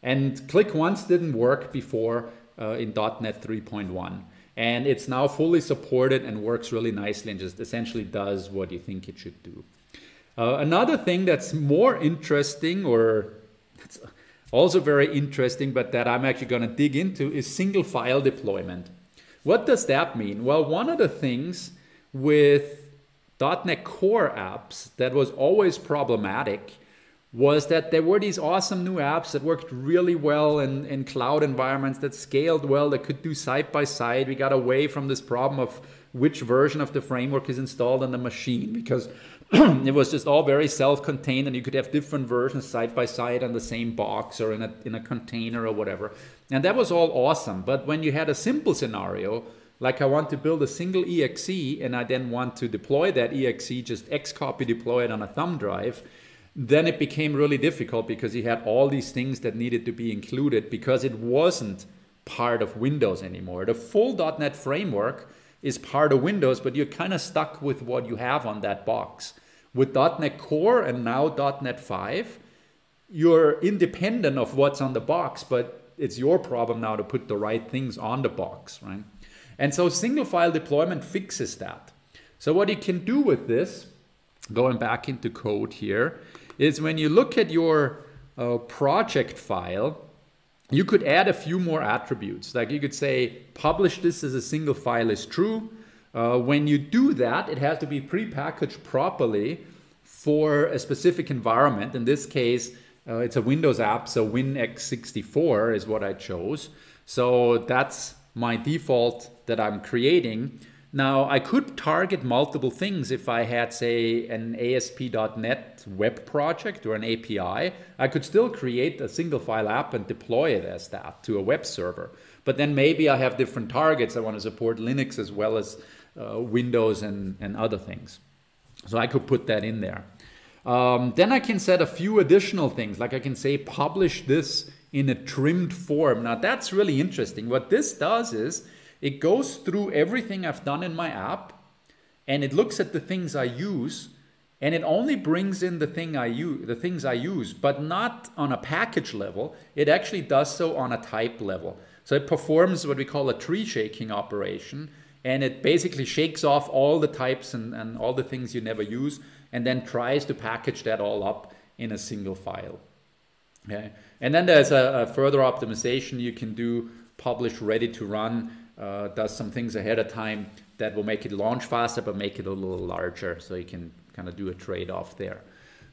And ClickOnce didn't work before uh, in .NET 3.1. And it's now fully supported and works really nicely and just essentially does what you think it should do. Uh, another thing that's more interesting or also very interesting, but that I'm actually going to dig into is single file deployment. What does that mean? Well, one of the things with .NET Core apps that was always problematic was that there were these awesome new apps that worked really well in, in cloud environments that scaled well, that could do side by side. We got away from this problem of which version of the framework is installed on the machine because [clears throat] it was just all very self-contained and you could have different versions side by side on the same box or in a, in a container or whatever. And that was all awesome. But when you had a simple scenario, like I want to build a single exe and I then want to deploy that exe, just Xcopy deploy it on a thumb drive, then it became really difficult because he had all these things that needed to be included because it wasn't part of Windows anymore. The full .NET framework is part of Windows, but you're kind of stuck with what you have on that box. With .NET Core and now .NET 5, you're independent of what's on the box, but it's your problem now to put the right things on the box, right? And so single file deployment fixes that. So what you can do with this, going back into code here, is when you look at your uh, project file, you could add a few more attributes. Like you could say, publish this as a single file is true. Uh, when you do that, it has to be prepackaged properly for a specific environment. In this case, uh, it's a Windows app, so WinX64 is what I chose. So that's my default that I'm creating. Now, I could target multiple things if I had, say, an ASP.NET web project or an API. I could still create a single file app and deploy it as that to a web server. But then maybe I have different targets. I want to support Linux as well as uh, Windows and, and other things. So I could put that in there. Um, then I can set a few additional things, like I can say publish this in a trimmed form. Now that's really interesting. What this does is it goes through everything I've done in my app and it looks at the things I use and it only brings in the thing I use, the things I use, but not on a package level. It actually does so on a type level. So it performs what we call a tree shaking operation and it basically shakes off all the types and, and all the things you never use and then tries to package that all up in a single file. Okay. And then there's a, a further optimization you can do, publish ready to run uh, does some things ahead of time that will make it launch faster but make it a little larger so you can kind of do a trade-off there.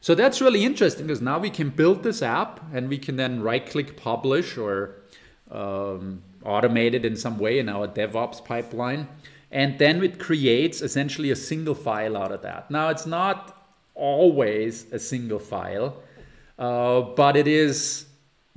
So that's really interesting because now we can build this app and we can then right-click publish or um, automate it in some way in our DevOps pipeline. And then it creates essentially a single file out of that. Now it's not always a single file, uh, but it is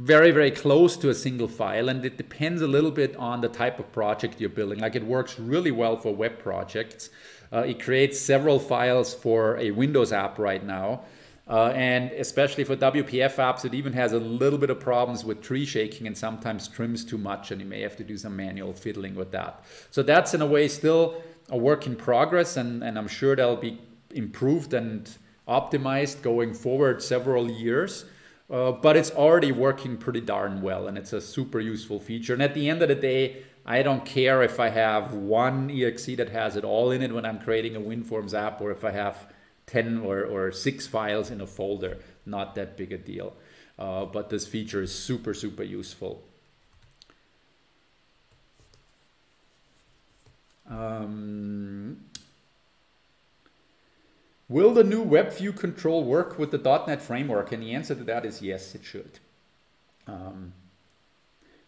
very, very close to a single file. And it depends a little bit on the type of project you're building. Like it works really well for web projects. Uh, it creates several files for a Windows app right now. Uh, and especially for WPF apps, it even has a little bit of problems with tree shaking and sometimes trims too much, and you may have to do some manual fiddling with that. So that's in a way still a work in progress, and, and I'm sure that'll be improved and optimized going forward several years. Uh, but it's already working pretty darn well and it's a super useful feature. And at the end of the day, I don't care if I have one exe that has it all in it when I'm creating a WinForms app or if I have 10 or, or 6 files in a folder. Not that big a deal. Uh, but this feature is super, super useful. Um, Will the new WebView control work with the .NET framework? And the answer to that is yes, it should. Um,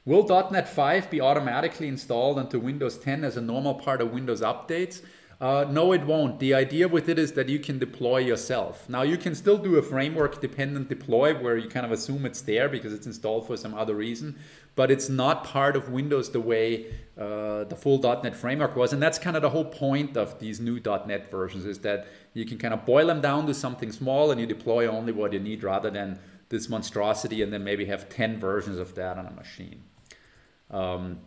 will .NET 5 be automatically installed onto Windows 10 as a normal part of Windows updates? Uh, no, it won't. The idea with it is that you can deploy yourself. Now, you can still do a framework dependent deploy where you kind of assume it's there because it's installed for some other reason, but it's not part of Windows the way uh, the full .NET framework was. And that's kind of the whole point of these new .NET versions is that you can kind of boil them down to something small and you deploy only what you need rather than this monstrosity and then maybe have 10 versions of that on a machine. Um,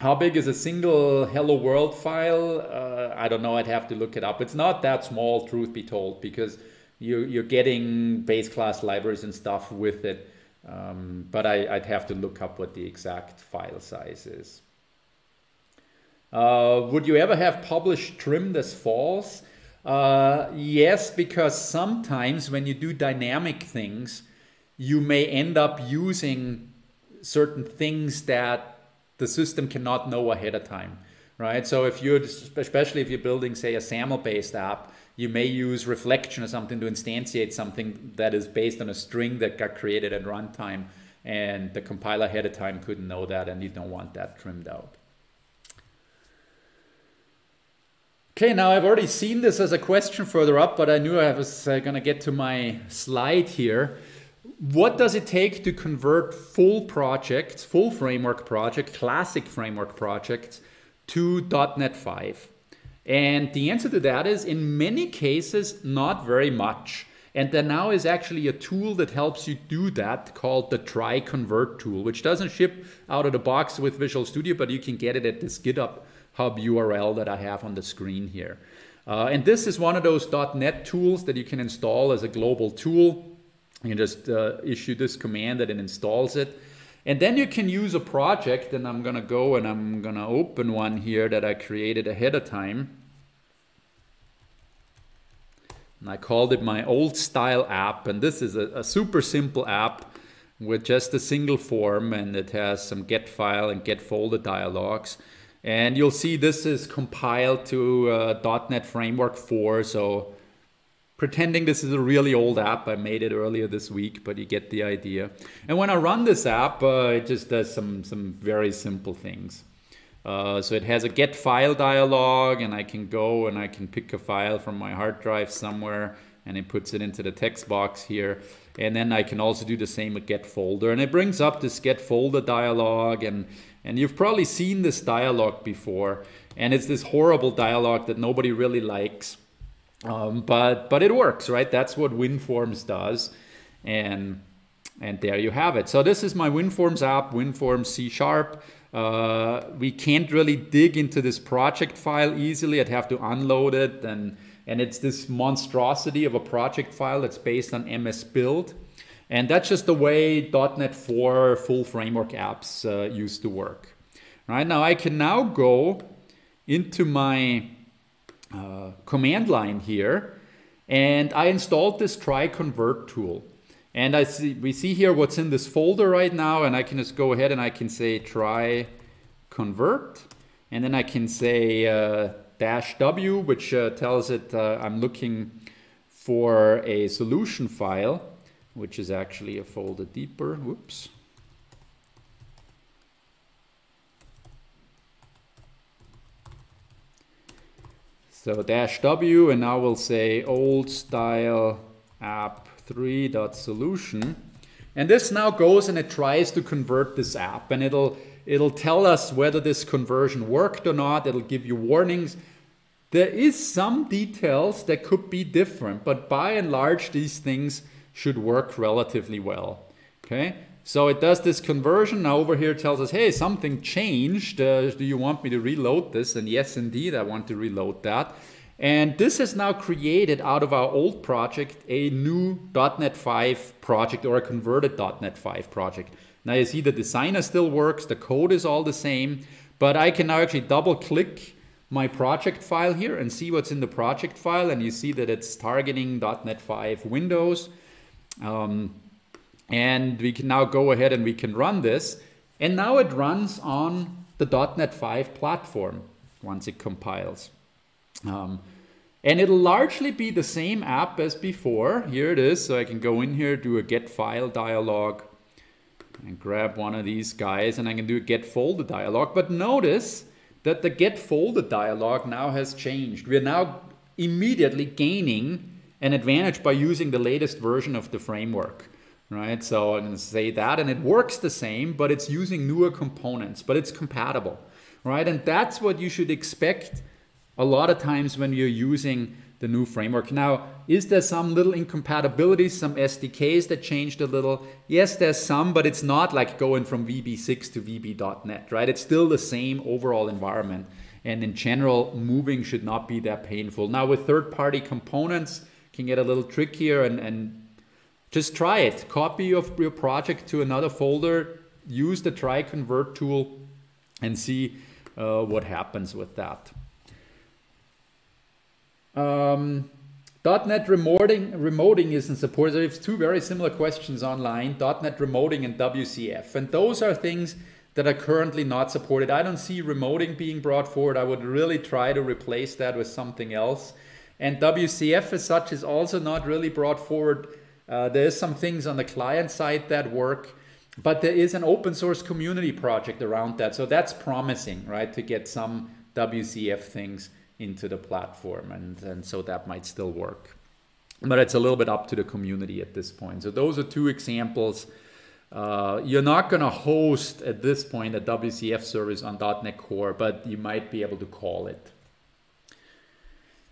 how big is a single hello world file? Uh, I don't know. I'd have to look it up. It's not that small, truth be told, because you're, you're getting base class libraries and stuff with it. Um, but I, would have to look up what the exact file size is. Uh, would you ever have published trimmed as false? Uh, yes, because sometimes when you do dynamic things, you may end up using certain things that the system cannot know ahead of time, right? So if you're, especially if you're building, say, a XAML-based app, you may use reflection or something to instantiate something that is based on a string that got created at runtime, and the compiler ahead of time couldn't know that, and you don't want that trimmed out. Okay, now I've already seen this as a question further up, but I knew I was uh, going to get to my slide here what does it take to convert full projects, full framework project, classic framework projects to .NET 5? And the answer to that is in many cases, not very much. And there now is actually a tool that helps you do that called the try convert tool, which doesn't ship out of the box with Visual Studio, but you can get it at this GitHub hub URL that I have on the screen here. Uh, and this is one of those .NET tools that you can install as a global tool you just uh, issue this command that it installs it. And then you can use a project, and I'm gonna go and I'm gonna open one here that I created ahead of time. And I called it my old style app, and this is a, a super simple app with just a single form, and it has some get file and get folder dialogues. And you'll see this is compiled to uh, .NET Framework 4, so pretending this is a really old app. I made it earlier this week, but you get the idea. And when I run this app, uh, it just does some, some very simple things. Uh, so it has a get file dialog and I can go and I can pick a file from my hard drive somewhere and it puts it into the text box here. And then I can also do the same with get folder. And it brings up this get folder dialog and, and you've probably seen this dialog before. And it's this horrible dialog that nobody really likes. Um, but but it works, right? That's what WinForms does, and and there you have it. So this is my WinForms app, WinForms C Sharp. Uh, we can't really dig into this project file easily. I'd have to unload it, and and it's this monstrosity of a project file that's based on MS Build. And that's just the way .NET 4 full framework apps uh, used to work. Right now, I can now go into my uh, command line here. And I installed this try convert tool. And I see, we see here what's in this folder right now. And I can just go ahead and I can say try convert. And then I can say uh, dash W, which uh, tells it uh, I'm looking for a solution file, which is actually a folder deeper. Whoops. So dash W, and now we'll say old style app 3.solution. And this now goes and it tries to convert this app and it'll, it'll tell us whether this conversion worked or not. It'll give you warnings. There is some details that could be different, but by and large, these things should work relatively well. Okay, so it does this conversion. Now over here tells us, hey, something changed. Uh, do you want me to reload this? And yes, indeed, I want to reload that. And this has now created out of our old project a new .NET 5 project or a converted .NET 5 project. Now you see the designer still works, the code is all the same, but I can now actually double click my project file here and see what's in the project file and you see that it's targeting .NET 5 Windows. Um, and we can now go ahead and we can run this. And now it runs on the .NET 5 platform once it compiles. Um, and it'll largely be the same app as before. Here it is. So I can go in here, do a get file dialog and grab one of these guys and I can do a get folder dialog. But notice that the get folder dialog now has changed. We're now immediately gaining an advantage by using the latest version of the framework right? So I'm to say that, and it works the same, but it's using newer components, but it's compatible, right? And that's what you should expect a lot of times when you're using the new framework. Now, is there some little incompatibilities, some SDKs that changed a little? Yes, there's some, but it's not like going from VB6 to VB.NET, right? It's still the same overall environment. And in general, moving should not be that painful. Now, with third party components, can get a little trickier and, and just try it. Copy your, your project to another folder, use the try convert tool and see uh, what happens with that. Um, .NET remoting, remoting isn't supported. Have two very similar questions online, .NET remoting and WCF. And those are things that are currently not supported. I don't see remoting being brought forward. I would really try to replace that with something else. And WCF as such is also not really brought forward uh, there is some things on the client side that work, but there is an open source community project around that. So that's promising, right? To get some WCF things into the platform. And, and so that might still work. But it's a little bit up to the community at this point. So those are two examples. Uh, you're not going to host at this point a WCF service on .NET Core, but you might be able to call it.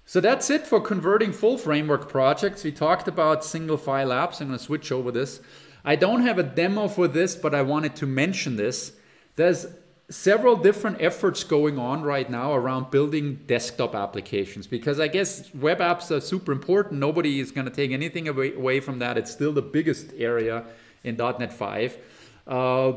So that's it for converting full framework projects. We talked about single file apps. I'm going to switch over this. I don't have a demo for this, but I wanted to mention this. There's several different efforts going on right now around building desktop applications because I guess web apps are super important. Nobody is going to take anything away, away from that. It's still the biggest area in .NET 5. Uh,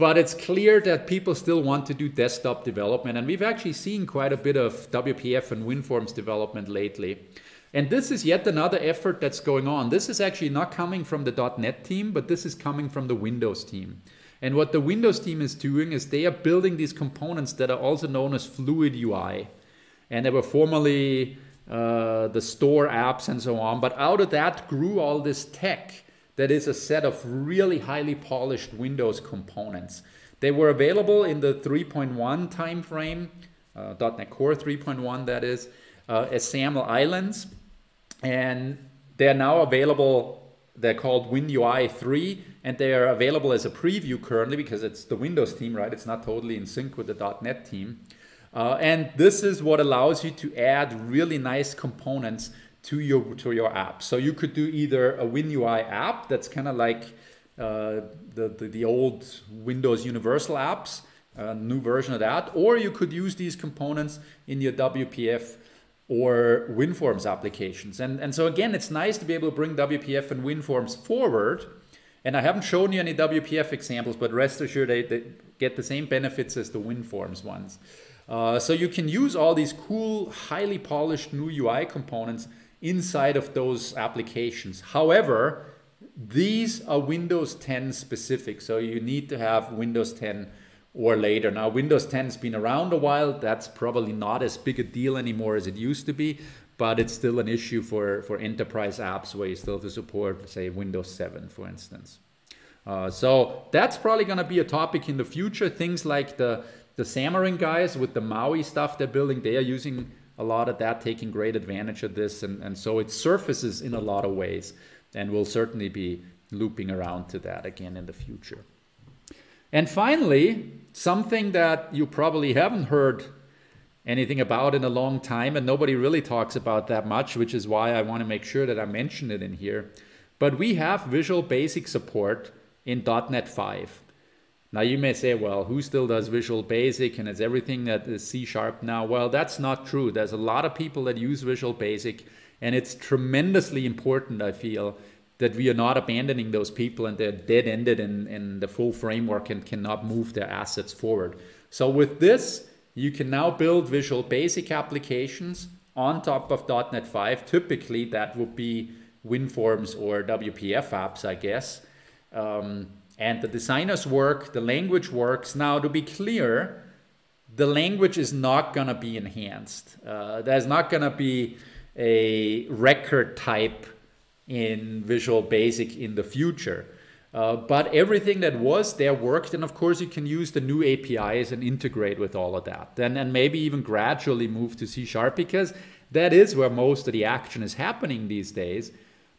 but it's clear that people still want to do desktop development. And we've actually seen quite a bit of WPF and WinForms development lately. And this is yet another effort that's going on. This is actually not coming from the .NET team, but this is coming from the Windows team. And what the Windows team is doing is they are building these components that are also known as Fluent UI. And they were formerly uh, the store apps and so on. But out of that grew all this tech that is a set of really highly polished Windows components. They were available in the 3.1 timeframe, uh, .NET Core 3.1 that is, uh, as XAML islands. And they're now available, they're called WinUI 3, and they are available as a preview currently because it's the Windows team, right? It's not totally in sync with the .NET team. Uh, and this is what allows you to add really nice components to your to your app. So you could do either a WinUI app that's kind of like uh, the, the, the old Windows Universal apps, a new version of that, or you could use these components in your WPF or WinForms applications. And and so again, it's nice to be able to bring WPF and WinForms forward. And I haven't shown you any WPF examples, but rest assured they, they get the same benefits as the WinForms ones. Uh, so you can use all these cool, highly polished new UI components inside of those applications. However, these are Windows 10 specific, so you need to have Windows 10 or later. Now, Windows 10 has been around a while. That's probably not as big a deal anymore as it used to be, but it's still an issue for, for enterprise apps where you still have to support, say, Windows 7, for instance. Uh, so that's probably going to be a topic in the future. Things like the, the Xamarin guys with the MAUI stuff they're building, they are using a lot of that, taking great advantage of this. And, and so it surfaces in a lot of ways. And we'll certainly be looping around to that again in the future. And finally, something that you probably haven't heard anything about in a long time, and nobody really talks about that much, which is why I want to make sure that I mention it in here. But we have Visual Basic support in .NET 5. Now you may say, well, who still does Visual Basic and it's everything that is C Sharp now? Well, that's not true. There's a lot of people that use Visual Basic and it's tremendously important, I feel, that we are not abandoning those people and they're dead-ended in, in the full framework and cannot move their assets forward. So with this, you can now build Visual Basic applications on top of .NET 5. Typically, that would be WinForms or WPF apps, I guess. Um, and the designers work, the language works. Now, to be clear, the language is not going to be enhanced. Uh, there's not going to be a record type in Visual Basic in the future. Uh, but everything that was there worked, and of course you can use the new APIs and integrate with all of that, and and maybe even gradually move to C sharp because that is where most of the action is happening these days.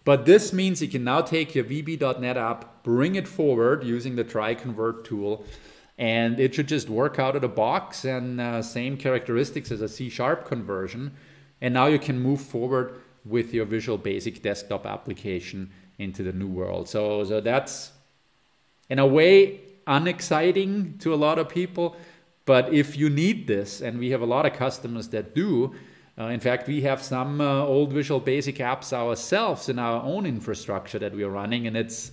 But this means you can now take your VB.NET app, bring it forward using the try convert tool, and it should just work out of the box and uh, same characteristics as a C sharp conversion. And now you can move forward with your Visual Basic desktop application into the new world. So, so that's in a way unexciting to a lot of people. But if you need this, and we have a lot of customers that do, uh, in fact, we have some uh, old Visual Basic apps ourselves in our own infrastructure that we are running, and it's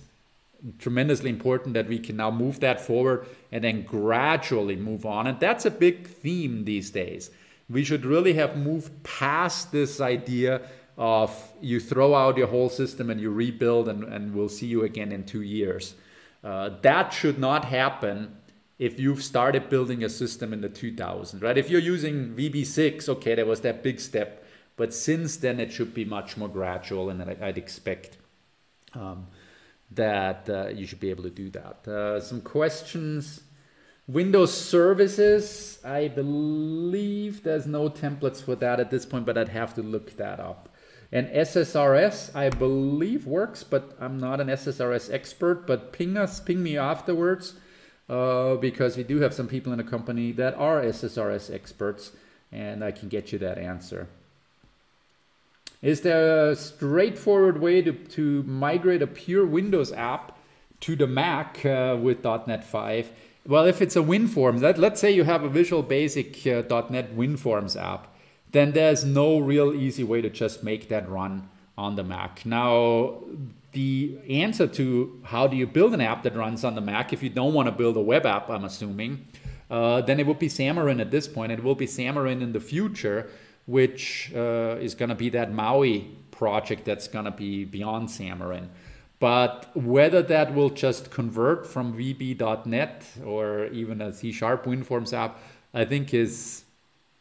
tremendously important that we can now move that forward and then gradually move on. And that's a big theme these days. We should really have moved past this idea of you throw out your whole system and you rebuild and, and we'll see you again in two years. Uh, that should not happen if you've started building a system in the 2000s, right? If you're using VB6, okay, there was that big step, but since then it should be much more gradual, and I'd expect um, that uh, you should be able to do that. Uh, some questions. Windows services, I believe there's no templates for that at this point, but I'd have to look that up. And SSRS, I believe works, but I'm not an SSRS expert. But ping us, ping me afterwards, uh, because we do have some people in the company that are SSRS experts, and I can get you that answer. Is there a straightforward way to, to migrate a pure Windows app to the Mac uh, with .NET 5? Well, if it's a WinForms, let, let's say you have a Visual Basic uh, .NET WinForms app then there's no real easy way to just make that run on the Mac. Now, the answer to how do you build an app that runs on the Mac if you don't want to build a web app, I'm assuming, uh, then it would be Xamarin at this point. It will be Xamarin in the future, which uh, is going to be that Maui project that's going to be beyond Xamarin. But whether that will just convert from VB.NET or even a C Sharp WinForms app, I think is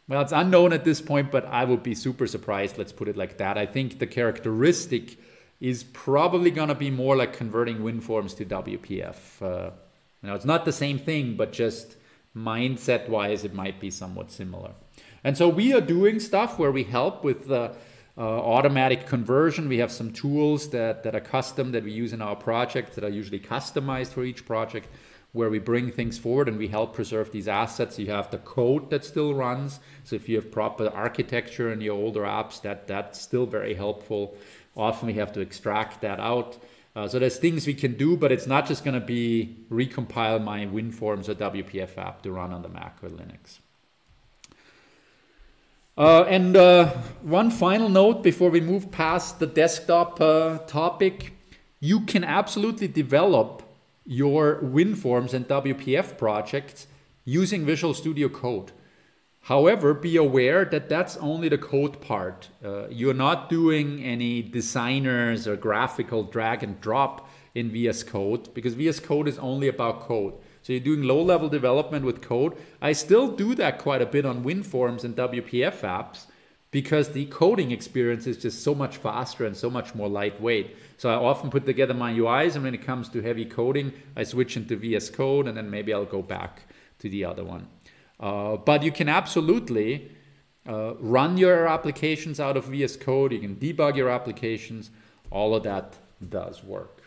well, it's unknown at this point, but I would be super surprised. Let's put it like that. I think the characteristic is probably going to be more like converting WinForms to WPF. Uh, know, it's not the same thing, but just mindset wise, it might be somewhat similar. And so we are doing stuff where we help with the uh, automatic conversion. We have some tools that, that are custom that we use in our projects that are usually customized for each project where we bring things forward and we help preserve these assets. You have the code that still runs. So if you have proper architecture in your older apps, that that's still very helpful. Often we have to extract that out. Uh, so there's things we can do, but it's not just going to be recompile my WinForms or WPF app to run on the Mac or Linux. Uh, and uh, one final note before we move past the desktop uh, topic, you can absolutely develop your WinForms and WPF projects using Visual Studio Code. However, be aware that that's only the code part. Uh, you're not doing any designers or graphical drag and drop in VS Code because VS Code is only about code. So you're doing low level development with code. I still do that quite a bit on WinForms and WPF apps because the coding experience is just so much faster and so much more lightweight. So I often put together my UIs, and when it comes to heavy coding, I switch into VS Code, and then maybe I'll go back to the other one. Uh, but you can absolutely uh, run your applications out of VS Code. You can debug your applications. All of that does work.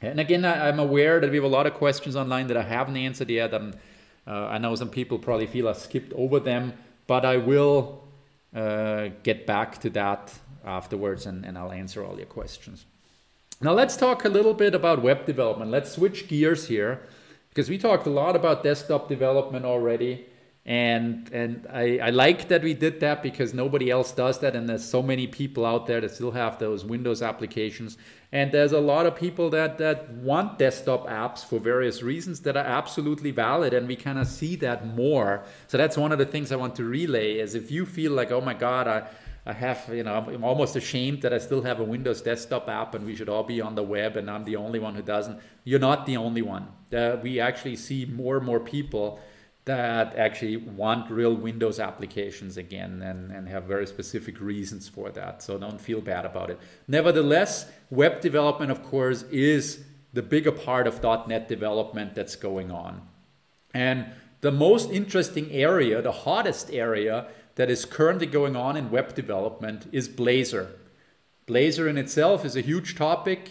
And again, I, am aware that we have a lot of questions online that I haven't answered yet. And uh, I know some people probably feel I skipped over them, but I will uh, get back to that afterwards and, and I'll answer all your questions. Now let's talk a little bit about web development. Let's switch gears here because we talked a lot about desktop development already. And, and I, I like that we did that because nobody else does that. And there's so many people out there that still have those Windows applications. And there's a lot of people that, that want desktop apps for various reasons that are absolutely valid. And we kind of see that more. So that's one of the things I want to relay is if you feel like, oh my God, I, I have, you know, I'm almost ashamed that I still have a Windows desktop app and we should all be on the web and I'm the only one who doesn't. You're not the only one. Uh, we actually see more and more people that actually want real Windows applications again and, and have very specific reasons for that. So don't feel bad about it. Nevertheless, web development, of course, is the bigger part of .NET development that's going on. And the most interesting area, the hottest area that is currently going on in web development is Blazor. Blazor in itself is a huge topic.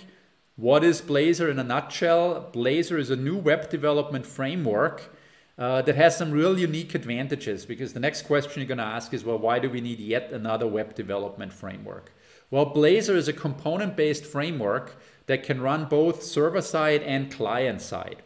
What is Blazor in a nutshell? Blazor is a new web development framework uh, that has some real unique advantages because the next question you're going to ask is, well, why do we need yet another web development framework? Well, Blazor is a component-based framework that can run both server-side and client-side.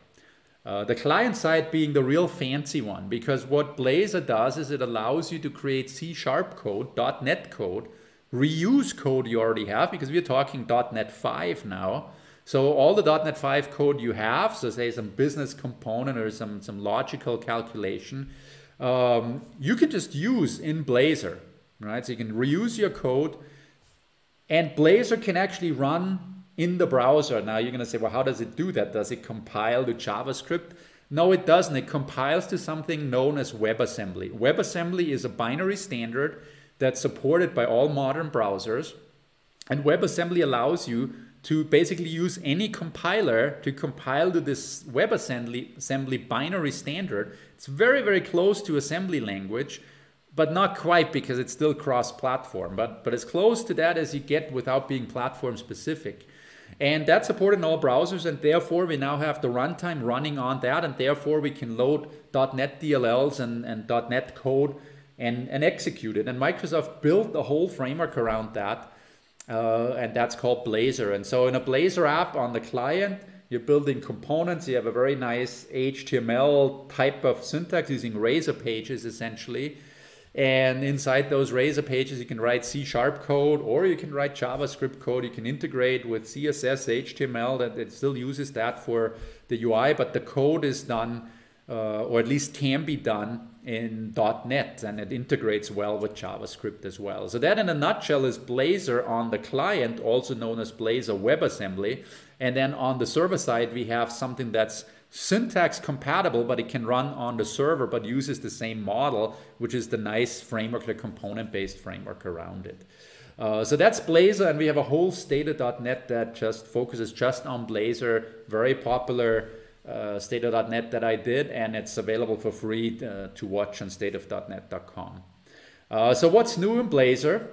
Uh, the client side being the real fancy one, because what Blazor does is it allows you to create C Sharp code, .NET code, reuse code you already have, because we're talking .NET 5 now. So all the .NET 5 code you have, so say some business component or some, some logical calculation, um, you can just use in Blazor, right? So you can reuse your code, and Blazor can actually run in the browser. Now you're going to say, well, how does it do that? Does it compile to JavaScript? No, it doesn't. It compiles to something known as WebAssembly. WebAssembly is a binary standard that's supported by all modern browsers. And WebAssembly allows you to basically use any compiler to compile to this WebAssembly assembly binary standard. It's very, very close to assembly language, but not quite because it's still cross-platform. But, but as close to that as you get without being platform specific. And that's supported in all browsers, and therefore we now have the runtime running on that, and therefore we can load .NET DLLs and, and .NET code and, and execute it. And Microsoft built the whole framework around that, uh, and that's called Blazor. And so in a Blazor app on the client, you're building components. You have a very nice HTML type of syntax using Razor pages, essentially. And inside those Razor pages, you can write C sharp code or you can write JavaScript code. You can integrate with CSS, HTML, that it still uses that for the UI, but the code is done, uh, or at least can be done in .NET and it integrates well with JavaScript as well. So that in a nutshell is Blazor on the client, also known as Blazor WebAssembly. And then on the server side, we have something that's syntax compatible, but it can run on the server, but uses the same model, which is the nice framework, the component-based framework around it. Uh, so that's Blazor, and we have a whole State of .NET that just focuses just on Blazor, very popular uh, State of .NET that I did, and it's available for free uh, to watch on stateof.net.com. Uh, so what's new in Blazor?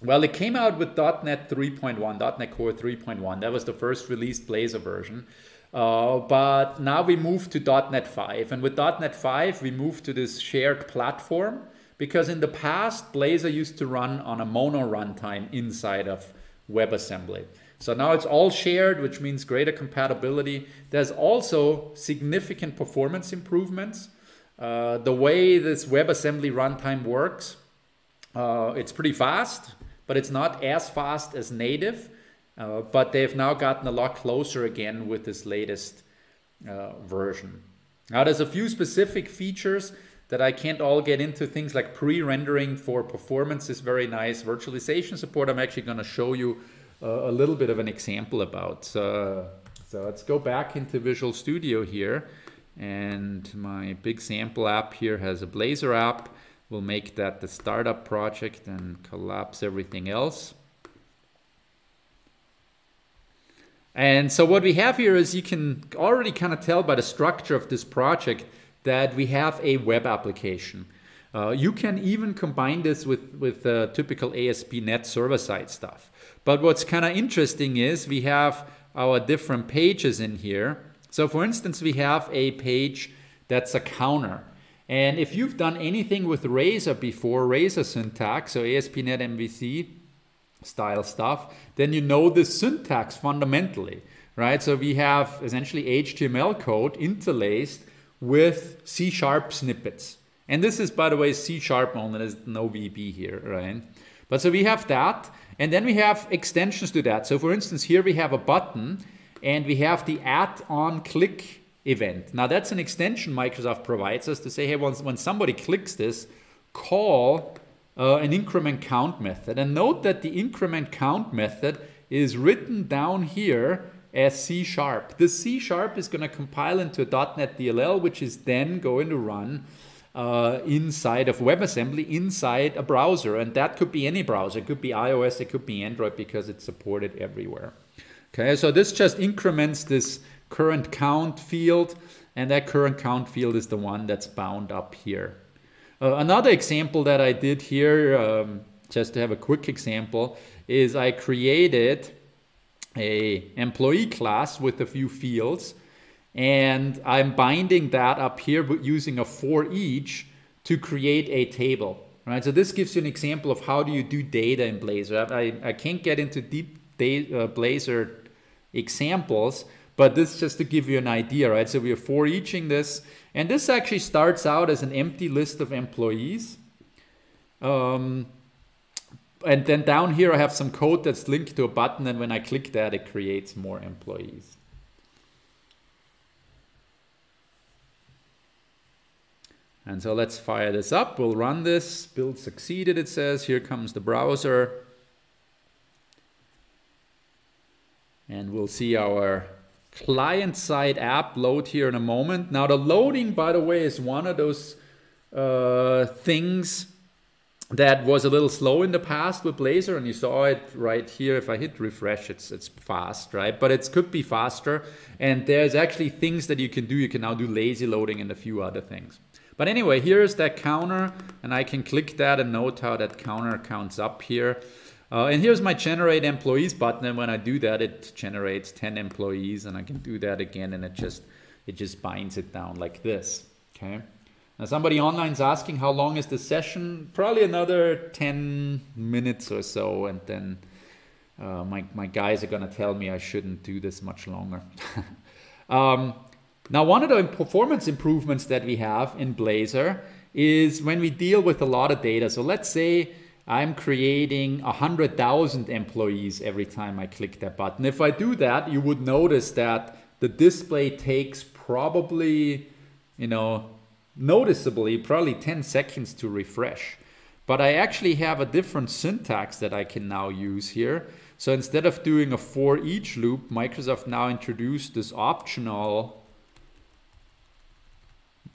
Well, it came out with .NET 3.1, .NET Core 3.1. That was the first released Blazor version. Uh, but now we move to .NET 5. And with .NET 5, we move to this shared platform because in the past, Blazor used to run on a mono runtime inside of WebAssembly. So now it's all shared, which means greater compatibility. There's also significant performance improvements. Uh, the way this WebAssembly runtime works, uh, it's pretty fast, but it's not as fast as native. Uh, but they've now gotten a lot closer again with this latest uh, version. Now there's a few specific features that I can't all get into. Things like pre-rendering for performance is very nice. Virtualization support I'm actually going to show you uh, a little bit of an example about. so let's go back into Visual Studio here. And my big sample app here has a Blazor app. We'll make that the startup project and collapse everything else. And so what we have here is you can already kind of tell by the structure of this project that we have a web application. Uh, you can even combine this with, with uh, typical ASP.NET server-side stuff. But what's kind of interesting is we have our different pages in here. So for instance, we have a page that's a counter. And if you've done anything with Razor before, Razor syntax, so ASP.NET MVC, style stuff, then you know the syntax fundamentally, right? So we have essentially HTML code interlaced with C sharp snippets. And this is, by the way, C sharp only, there's no VB here, right? But so we have that, and then we have extensions to that. So for instance, here we have a button, and we have the add on click event. Now that's an extension Microsoft provides us to say, hey, when, when somebody clicks this, call uh, an increment count method. And note that the increment count method is written down here as C sharp. The C sharp is going to compile into a .NET DLL, which is then going to run uh, inside of WebAssembly, inside a browser. And that could be any browser. It could be iOS, it could be Android, because it's supported everywhere. Okay, so this just increments this current count field, and that current count field is the one that's bound up here. Uh, another example that I did here, um, just to have a quick example, is I created a employee class with a few fields and I'm binding that up here using a for each to create a table. Right, so this gives you an example of how do you do data in Blazor. I, I can't get into deep uh, Blazor examples, but this just to give you an idea, right? So we are for eaching this, and this actually starts out as an empty list of employees. Um, and then down here I have some code that's linked to a button, and when I click that, it creates more employees. And so let's fire this up. We'll run this. Build succeeded, it says. Here comes the browser. And we'll see our client-side app load here in a moment. Now the loading, by the way, is one of those uh, things that was a little slow in the past with Blazor, and you saw it right here. If I hit refresh, it's it's fast, right? But it could be faster. And there's actually things that you can do. You can now do lazy loading and a few other things. But anyway, here's that counter and I can click that and note how that counter counts up here. Uh, and here's my generate employees button. And when I do that, it generates 10 employees and I can do that again and it just, it just binds it down like this. Okay. Now somebody online is asking how long is the session? Probably another 10 minutes or so. And then uh, my, my guys are going to tell me I shouldn't do this much longer. [laughs] um, now, one of the performance improvements that we have in Blazor is when we deal with a lot of data. So let's say I'm creating 100,000 employees every time I click that button. If I do that, you would notice that the display takes probably, you know, noticeably, probably 10 seconds to refresh. But I actually have a different syntax that I can now use here. So instead of doing a for each loop, Microsoft now introduced this optional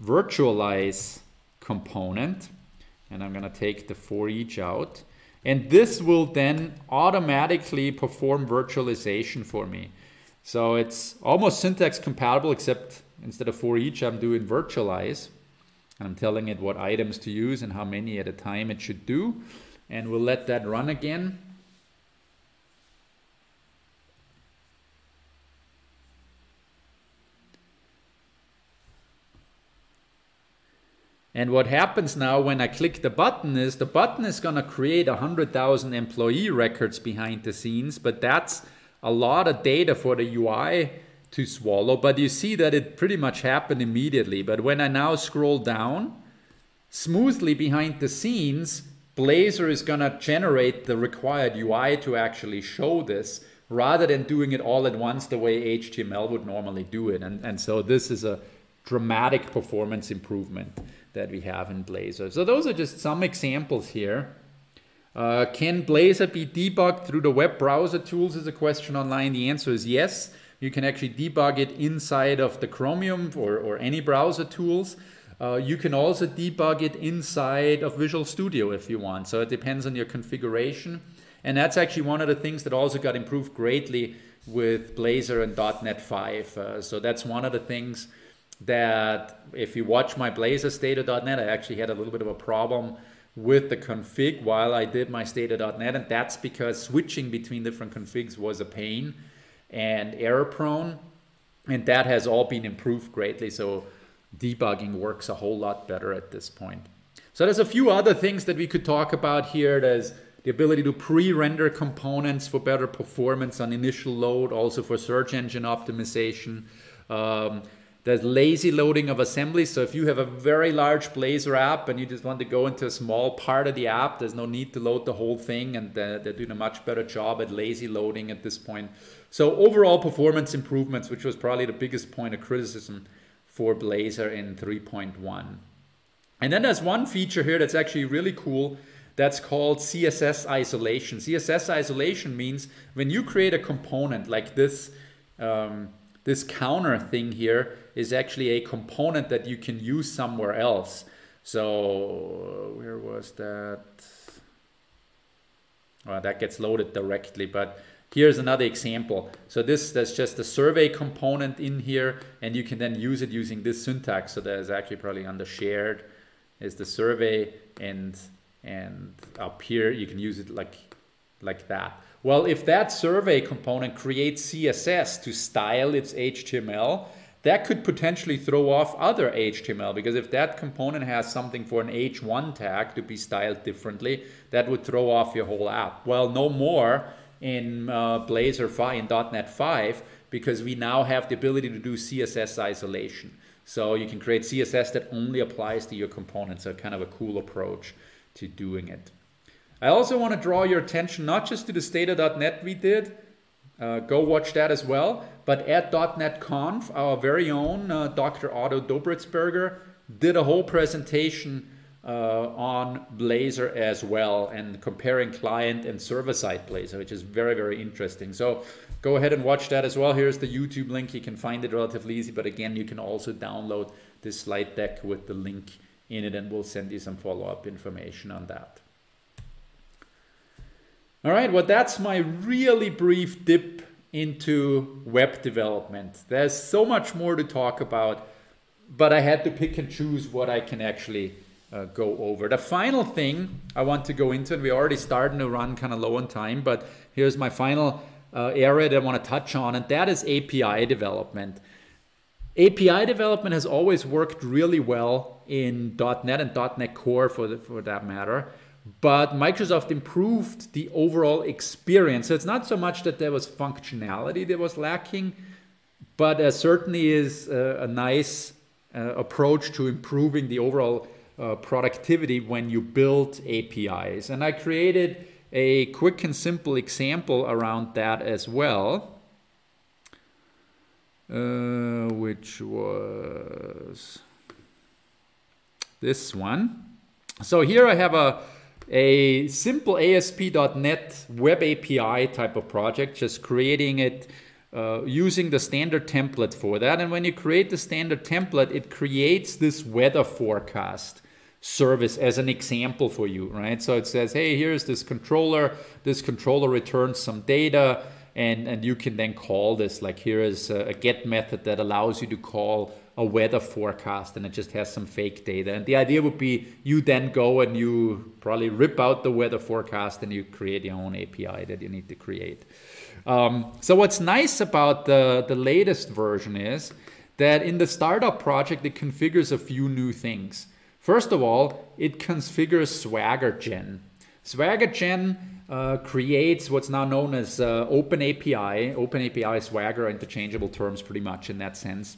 virtualize component and I'm going to take the for each out. And this will then automatically perform virtualization for me. So it's almost syntax compatible except instead of for each I'm doing virtualize. And I'm telling it what items to use and how many at a time it should do. And we'll let that run again And what happens now when I click the button is the button is going to create 100,000 employee records behind the scenes, but that's a lot of data for the UI to swallow. But you see that it pretty much happened immediately. But when I now scroll down, smoothly behind the scenes, Blazor is going to generate the required UI to actually show this rather than doing it all at once the way HTML would normally do it. And, and so this is a dramatic performance improvement that we have in Blazor. So those are just some examples here. Uh, can Blazor be debugged through the web browser tools is a question online. The answer is yes. You can actually debug it inside of the Chromium or, or any browser tools. Uh, you can also debug it inside of Visual Studio if you want. So it depends on your configuration. And that's actually one of the things that also got improved greatly with Blazor and .NET 5. Uh, so that's one of the things that if you watch my Blazor State of .NET, I actually had a little bit of a problem with the config while I did my State of .NET, and that's because switching between different configs was a pain and error prone, and that has all been improved greatly. So debugging works a whole lot better at this point. So there's a few other things that we could talk about here. There's the ability to pre-render components for better performance on initial load, also for search engine optimization. Um, there's lazy loading of assemblies. So if you have a very large Blazor app and you just want to go into a small part of the app, there's no need to load the whole thing. And they're, doing a much better job at lazy loading at this point. So overall performance improvements, which was probably the biggest point of criticism for Blazor in 3.1. And then there's one feature here that's actually really cool. That's called CSS isolation. CSS isolation means when you create a component like this, um, this counter thing here, is actually a component that you can use somewhere else. So where was that? Well, that gets loaded directly, but Here's another example. So this that's just the survey component in here, and you can then use it using this syntax. So that is actually probably under shared is the survey, and and up here you can use it like like that. Well, if that survey component creates CSS to style its HTML, that could potentially throw off other HTML because if that component has something for an H1 tag to be styled differently, that would throw off your whole app. Well, no more in uh, Blazor 5 in .NET 5 because we now have the ability to do CSS isolation. So you can create CSS that only applies to your components. So kind of a cool approach to doing it. I also want to draw your attention not just to the State of .NET we did, uh, go watch that as well, but at .NET Conf, our very own uh, Dr. Otto Dobritzberger did a whole presentation uh, on Blazor as well and comparing client and server-side Blazor, which is very, very interesting. So go ahead and watch that as well. Here's the YouTube link. You can find it relatively easy, but again, you can also download this slide deck with the link in it and we'll send you some follow-up information on that. All right, well, that's my really brief dip into web development. There's so much more to talk about, but I had to pick and choose what I can actually uh, go over. The final thing I want to go into, and we're already starting to run kind of low on time, but here's my final uh, area that I want to touch on, and that is API development. API development has always worked really well in .NET and .NET Core for, the, for that matter, but Microsoft improved the overall experience. So it's not so much that there was functionality that was lacking, but there certainly is a, a nice uh, approach to improving the overall uh, productivity when you build APIs. And I created a quick and simple example around that as well, uh, which was this one. So here I have a, a simple ASP.NET Web API type of project, just creating it uh, using the standard template for that. And when you create the standard template, it creates this weather forecast service as an example for you, right? So it says, hey, here's this controller. This controller returns some data, and, and you can then call this. Like here is a, a get method that allows you to call a weather forecast, and it just has some fake data. And the idea would be you then go and you probably rip out the weather forecast and you create your own API that you need to create. Um, so what's nice about the, the latest version is that in the startup project, it configures a few new things. First of all, it configures Swagger Gen. Swagger Gen uh, creates what's now known as uh, Open API. Open API, Swagger, interchangeable terms pretty much in that sense.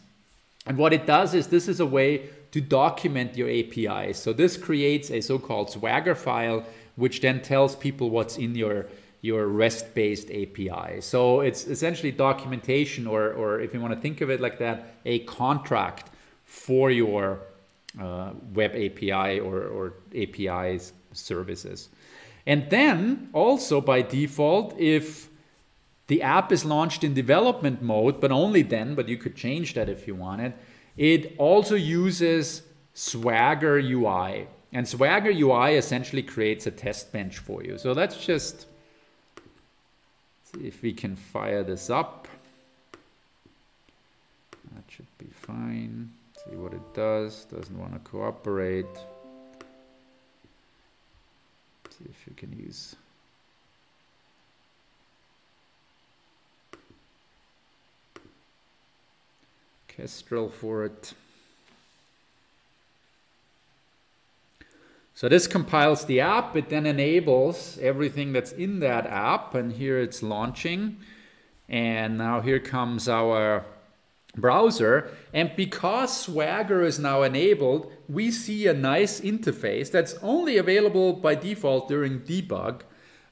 And what it does is this is a way to document your API. So this creates a so-called Swagger file, which then tells people what's in your your REST-based API. So it's essentially documentation, or, or if you want to think of it like that, a contract for your uh, web API or, or APIs services. And then also by default, if the app is launched in development mode, but only then, but you could change that if you wanted, it also uses Swagger UI. And Swagger UI essentially creates a test bench for you. So let's just see if we can fire this up. That should be fine. See what it does. Doesn't want to cooperate. See if you can use Kestrel for it. So this compiles the app, it then enables everything that's in that app, and here it's launching. And now here comes our browser. And because Swagger is now enabled, we see a nice interface that's only available by default during debug.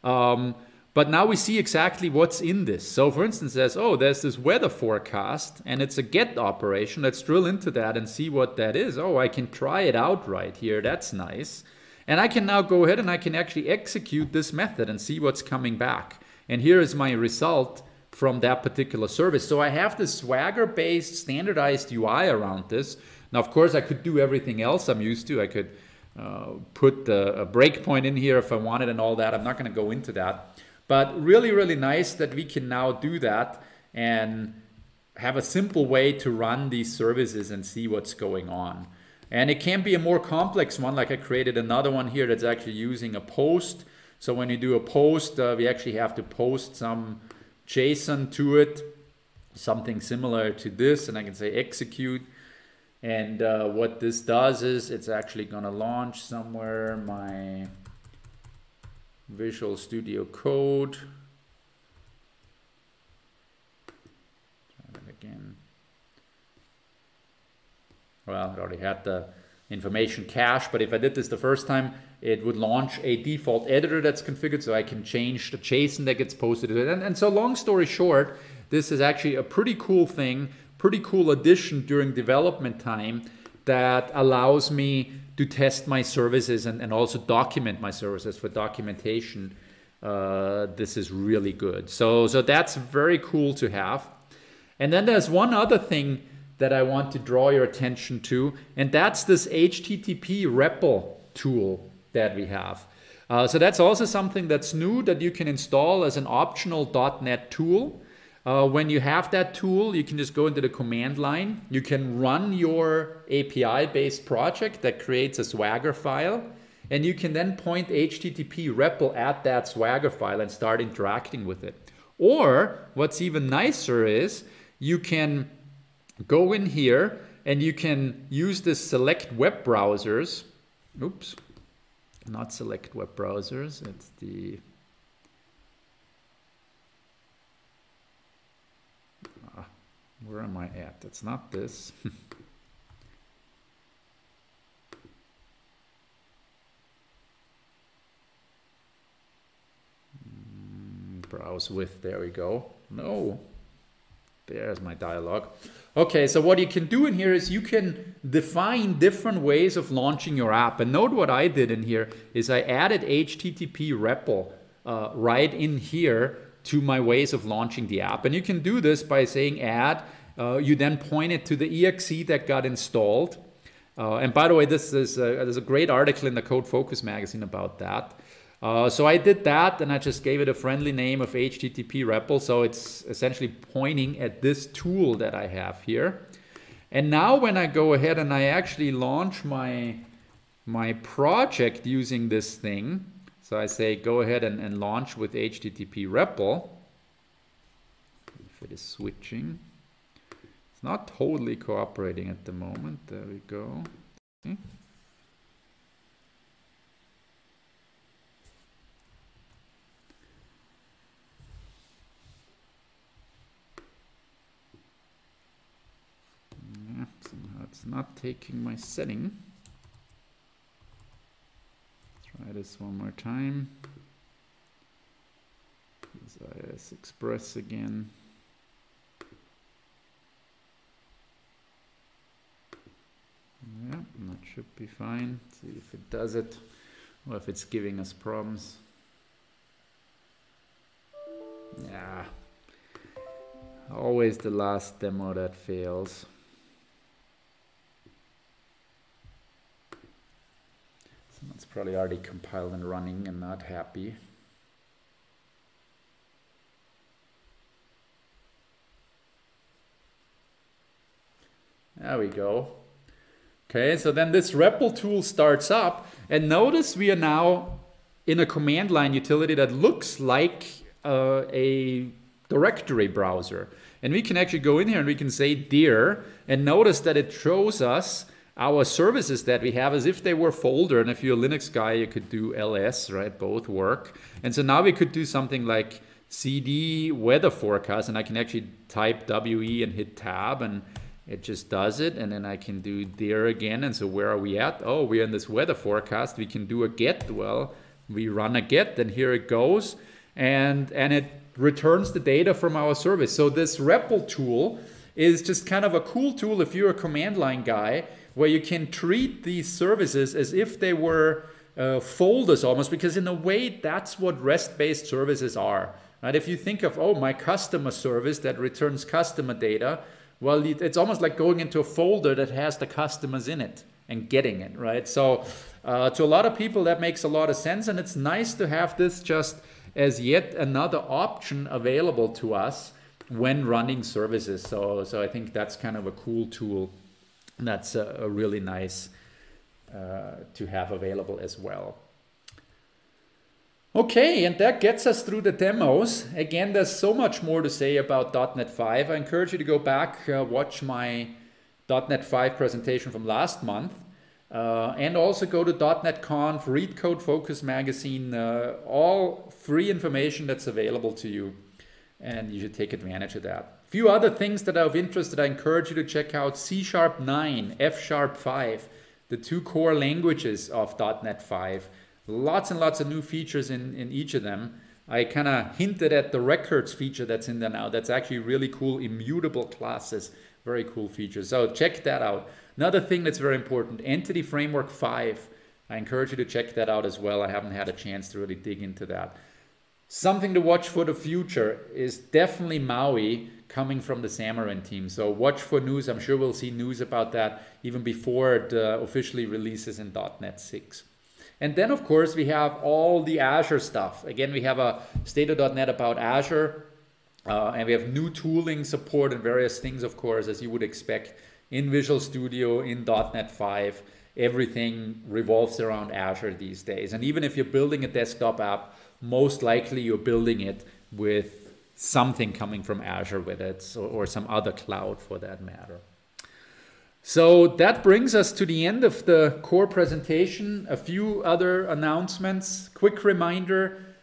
Um, but now we see exactly what's in this. So for instance, there's, oh, there's this weather forecast and it's a get operation. Let's drill into that and see what that is. Oh, I can try it out right here. That's nice. And I can now go ahead and I can actually execute this method and see what's coming back. And here is my result from that particular service. So I have this Swagger-based standardized UI around this. Now, of course, I could do everything else I'm used to. I could uh, put a breakpoint in here if I wanted and all that. I'm not going to go into that. But really, really nice that we can now do that and have a simple way to run these services and see what's going on. And it can be a more complex one, like I created another one here that's actually using a post. So when you do a post, uh, we actually have to post some JSON to it, something similar to this, and I can say execute. And uh, what this does is it's actually gonna launch somewhere my Visual Studio Code. Try that again. Well, it already had the information cache, but if I did this the first time, it would launch a default editor that's configured so I can change the JSON that gets posted to it. And, and so long story short, this is actually a pretty cool thing, pretty cool addition during development time that allows me to test my services and, and also document my services for documentation. Uh, this is really good. So, so that's very cool to have. And then there's one other thing that I want to draw your attention to, and that's this HTTP REPL tool that we have. Uh, so that's also something that's new that you can install as an optional .NET tool. Uh, when you have that tool, you can just go into the command line. You can run your API-based project that creates a Swagger file, and you can then point HTTP REPL at that Swagger file and start interacting with it. Or what's even nicer is you can go in here and you can use this select web browsers. Oops, not select web browsers. It's the where am I at? It's not this. Hmm, [laughs] browse with, there we go. No, there's my dialog. Okay, so what you can do in here is you can define different ways of launching your app. And note what I did in here is I added HTTP REPL uh, right in here to my ways of launching the app. And you can do this by saying add. Uh, you then point it to the exe that got installed. Uh, and by the way, this is a, there's a great article in the Code Focus magazine about that. Uh, so I did that and I just gave it a friendly name of HTTP REPL. So it's essentially pointing at this tool that I have here. And now when I go ahead and I actually launch my, my project using this thing, so I say go ahead and, and launch with HTTP REPL. If it is switching. It's not totally cooperating at the moment. There we go. Okay. it's not taking my setting. Try this one more time. IIS Express again. Yeah, that should be fine. See if it does it or if it's giving us problems. Yeah, always the last demo that fails. It's probably already compiled and running and not happy. There we go. Okay, so then this REPL tool starts up and notice we are now in a command line utility that looks like uh, a directory browser. And we can actually go in here and we can say dir and notice that it shows us our services that we have as if they were folder. And if you're a Linux guy, you could do ls, right? Both work. And so now we could do something like cd weather forecast, and I can actually type WE and hit tab, and it just does it. And then I can do there again. And so where are we at? Oh, we're in this weather forecast. We can do a get. Well, we run a get, and here it goes. And, and it returns the data from our service. So this REPL tool is just kind of a cool tool if you're a command line guy where you can treat these services as if they were uh, folders almost, because in a way that's what REST-based services are. Right? If you think of, oh, my customer service that returns customer data, well, it's almost like going into a folder that has the customers in it and getting it, right? So uh, to a lot of people, that makes a lot of sense. And it's nice to have this just as yet another option available to us when running services. So, so I think that's kind of a cool tool. That's a, a really nice uh, to have available as well. Okay, and that gets us through the demos. Again, there's so much more to say about .NET 5. I encourage you to go back, uh, watch my .NET 5 presentation from last month. Uh, and also go to .NET Conf, read Code Focus magazine, uh, all free information that's available to you. And you should take advantage of that. Few other things that are of interest that I encourage you to check out C Sharp 9, F Sharp 5, the two core languages of .NET 5. Lots and lots of new features in, in each of them. I kind of hinted at the records feature that's in there now. That's actually really cool. Immutable classes, very cool features. So check that out. Another thing that's very important, Entity Framework 5. I encourage you to check that out as well. I haven't had a chance to really dig into that. Something to watch for the future is definitely Maui coming from the Xamarin team. So watch for news. I'm sure we'll see news about that even before it uh, officially releases in .NET 6. And then, of course, we have all the Azure stuff. Again, we have a state.NET about Azure, uh, and we have new tooling support and various things, of course, as you would expect in Visual Studio, in .NET 5. Everything revolves around Azure these days. And even if you're building a desktop app, most likely you're building it with something coming from Azure with it, so, or some other cloud for that matter. So that brings us to the end of the core presentation. A few other announcements. Quick reminder,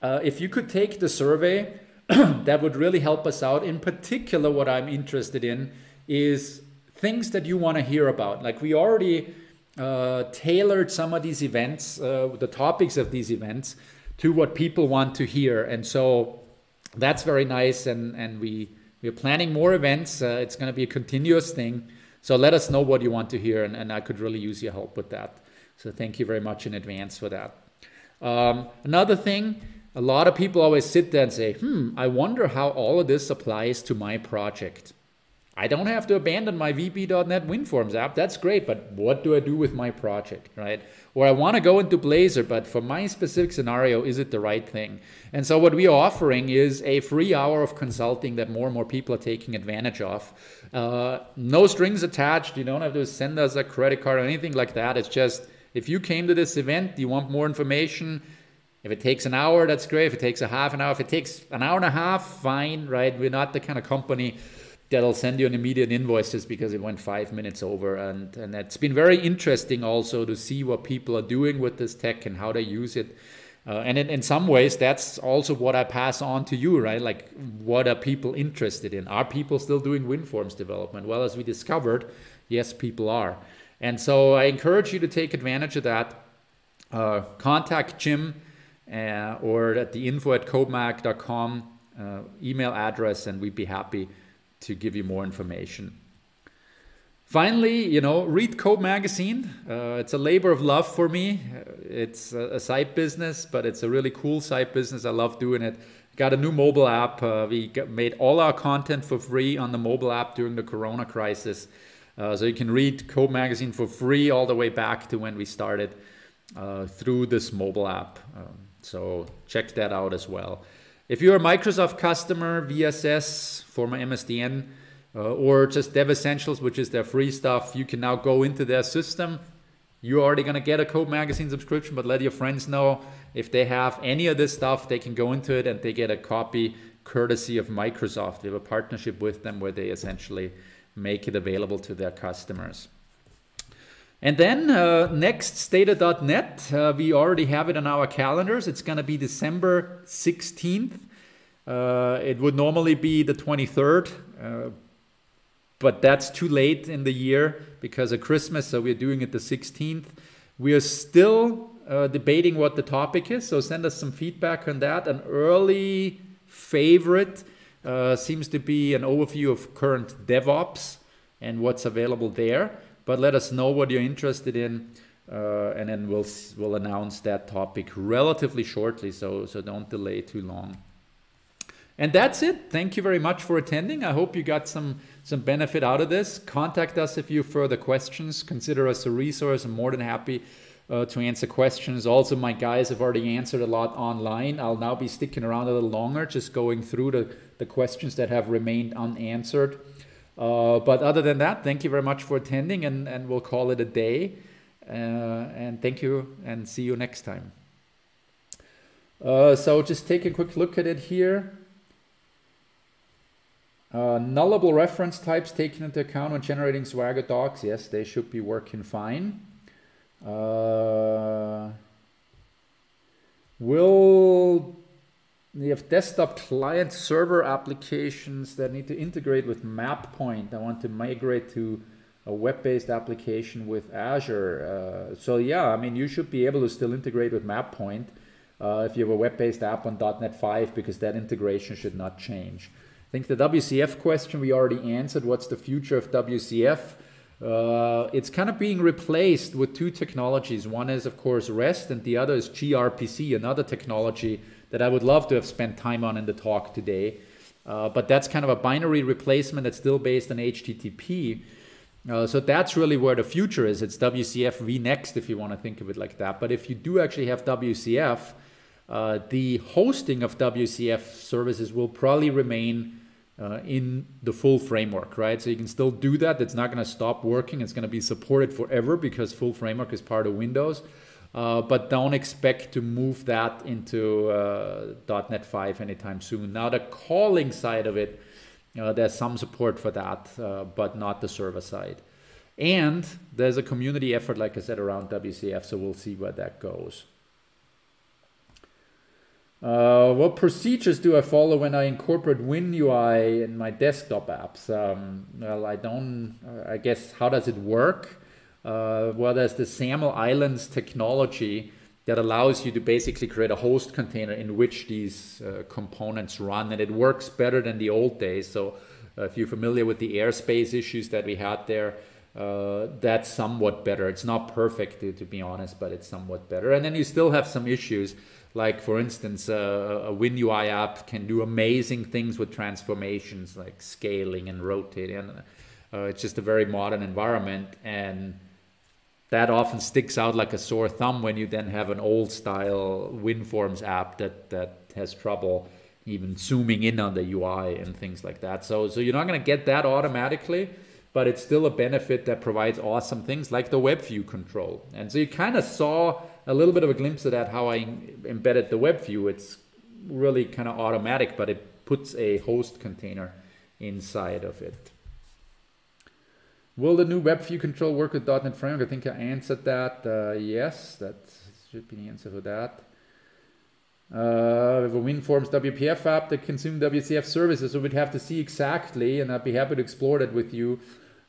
uh, if you could take the survey, [clears throat] that would really help us out. In particular, what I'm interested in is things that you want to hear about. Like we already uh, tailored some of these events, uh, the topics of these events, to what people want to hear. And so that's very nice. And, and we, we're planning more events. Uh, it's going to be a continuous thing. So let us know what you want to hear, and, and I could really use your help with that. So thank you very much in advance for that. Um, another thing, a lot of people always sit there and say, hmm, I wonder how all of this applies to my project. I don't have to abandon my VB.NET WinForms app. That's great, but what do I do with my project, right? Or I want to go into Blazor, but for my specific scenario, is it the right thing? And so what we are offering is a free hour of consulting that more and more people are taking advantage of. Uh, no strings attached. You don't have to send us a credit card or anything like that. It's just if you came to this event, you want more information. If it takes an hour, that's great. If it takes a half an hour, if it takes an hour and a half, fine, right? We're not the kind of company that'll send you an immediate invoice just because it went five minutes over. And, and it's been very interesting also to see what people are doing with this tech and how they use it. Uh, and in, in some ways, that's also what I pass on to you, right? Like, what are people interested in? Are people still doing WinForms development? Well, as we discovered, yes, people are. And so I encourage you to take advantage of that. Uh, contact Jim uh, or at the info at codemag.com uh, email address, and we'd be happy to give you more information. Finally, you know, read Code Magazine. Uh, it's a labor of love for me. It's a, a, side business, but it's a really cool side business. I love doing it. Got a new mobile app. Uh, we got, made all our content for free on the mobile app during the Corona crisis. Uh, so you can read Code Magazine for free all the way back to when we started uh, through this mobile app. Um, so check that out as well. If you're a Microsoft customer, VSS, former MSDN, uh, or just Dev Essentials, which is their free stuff, you can now go into their system. You're already going to get a Code Magazine subscription, but let your friends know if they have any of this stuff, they can go into it and they get a copy courtesy of Microsoft. We have a partnership with them where they essentially make it available to their customers. And then uh, next, State of .NET, uh, we already have it on our calendars. It's going to be December 16th. Uh, it would normally be the 23rd, uh, but that's too late in the year because of Christmas, so we're doing it the 16th. We are still uh, debating what the topic is, so send us some feedback on that. An early favorite uh, seems to be an overview of current DevOps and what's available there but let us know what you're interested in. Uh, and then we'll we'll announce that topic relatively shortly. So so don't delay too long. And that's it. Thank you very much for attending. I hope you got some some benefit out of this. Contact us if you have further questions. Consider us a resource. I'm more than happy uh, to answer questions. Also, my guys have already answered a lot online. I'll now be sticking around a little longer, just going through the, the questions that have remained unanswered. Uh, but other than that, thank you very much for attending, and, and we'll call it a day. Uh, and thank you, and see you next time. Uh, so just take a quick look at it here. Uh, nullable reference types taken into account when generating Swagger docs. Yes, they should be working fine. Uh, will you have desktop client server applications that need to integrate with MapPoint? I want to migrate to a web-based application with Azure. Uh, so yeah, I mean, you should be able to still integrate with MapPoint uh, if you have a web-based app on .NET 5 because that integration should not change. I think the WCF question we already answered. What's the future of WCF? Uh, it's kind of being replaced with two technologies. One is, of course, REST, and the other is gRPC, another technology that I would love to have spent time on in the talk today. Uh, but that's kind of a binary replacement that's still based on HTTP. Uh, so that's really where the future is. It's WCF vNext, if you want to think of it like that. But if you do actually have WCF, uh, the hosting of WCF services will probably remain uh, in the full framework, right? So you can still do that. It's not going to stop working. It's going to be supported forever because full framework is part of Windows. Uh, but don't expect to move that into uh, .NET 5 anytime soon. Now the calling side of it, uh, there's some support for that, uh, but not the server side. And there's a community effort, like I said, around WCF, so we'll see where that goes. Uh, what procedures do I follow when I incorporate WinUI in my desktop apps? Um, well, I don't, I guess, how does it work? Uh, well, there's the XAML Islands technology that allows you to basically create a host container in which these uh, components run, and it works better than the old days. So, uh, if you're familiar with the airspace issues that we had there, uh, that's somewhat better. It's not perfect, to, to, be honest, but it's somewhat better. And then you still have some issues like for instance, uh, a WinUI app can do amazing things with transformations like scaling and rotating. Uh, it's just a very modern environment, and that often sticks out like a sore thumb when you then have an old style WinForms app that that has trouble even zooming in on the UI and things like that. So so you're not going to get that automatically, but it's still a benefit that provides awesome things like the web view control. And so you kind of saw a little bit of a glimpse of that, how I embedded the web view. It's really kind of automatic, but it puts a host container inside of it. Will the new web view control work with .NET Framework? I think I answered that. Uh, yes, that should be the answer for that. Uh, a WinForms WPF app that consume WCF services, so we'd have to see exactly, and I'd be happy to explore that with you,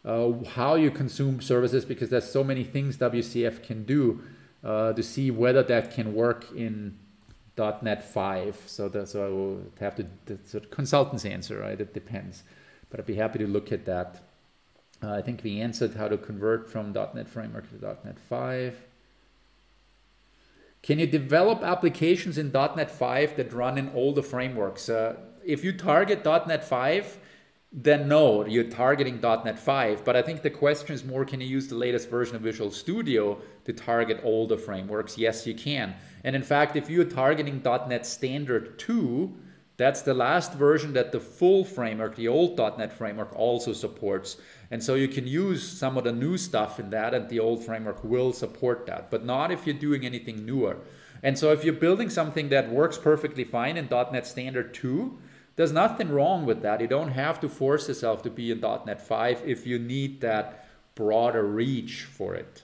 uh, how you consume services because there's so many things WCF can do uh, to see whether that can work in .NET 5. So, that, so I will have to, that's a consultant's answer, right? It depends. But I'd be happy to look at that. Uh, I think we answered how to convert from .NET Framework to .NET 5. Can you develop applications in .NET 5 that run in older frameworks? Uh, if you target .NET 5, then no, you're targeting .NET 5. But I think the question is more, can you use the latest version of Visual Studio to target older frameworks? Yes, you can. And in fact, if you're targeting .NET Standard 2, that's the last version that the full framework, the old .NET framework also supports. And so you can use some of the new stuff in that and the old framework will support that, but not if you're doing anything newer. And so if you're building something that works perfectly fine in .NET Standard 2, there's nothing wrong with that. You don't have to force yourself to be in .NET 5 if you need that broader reach for it.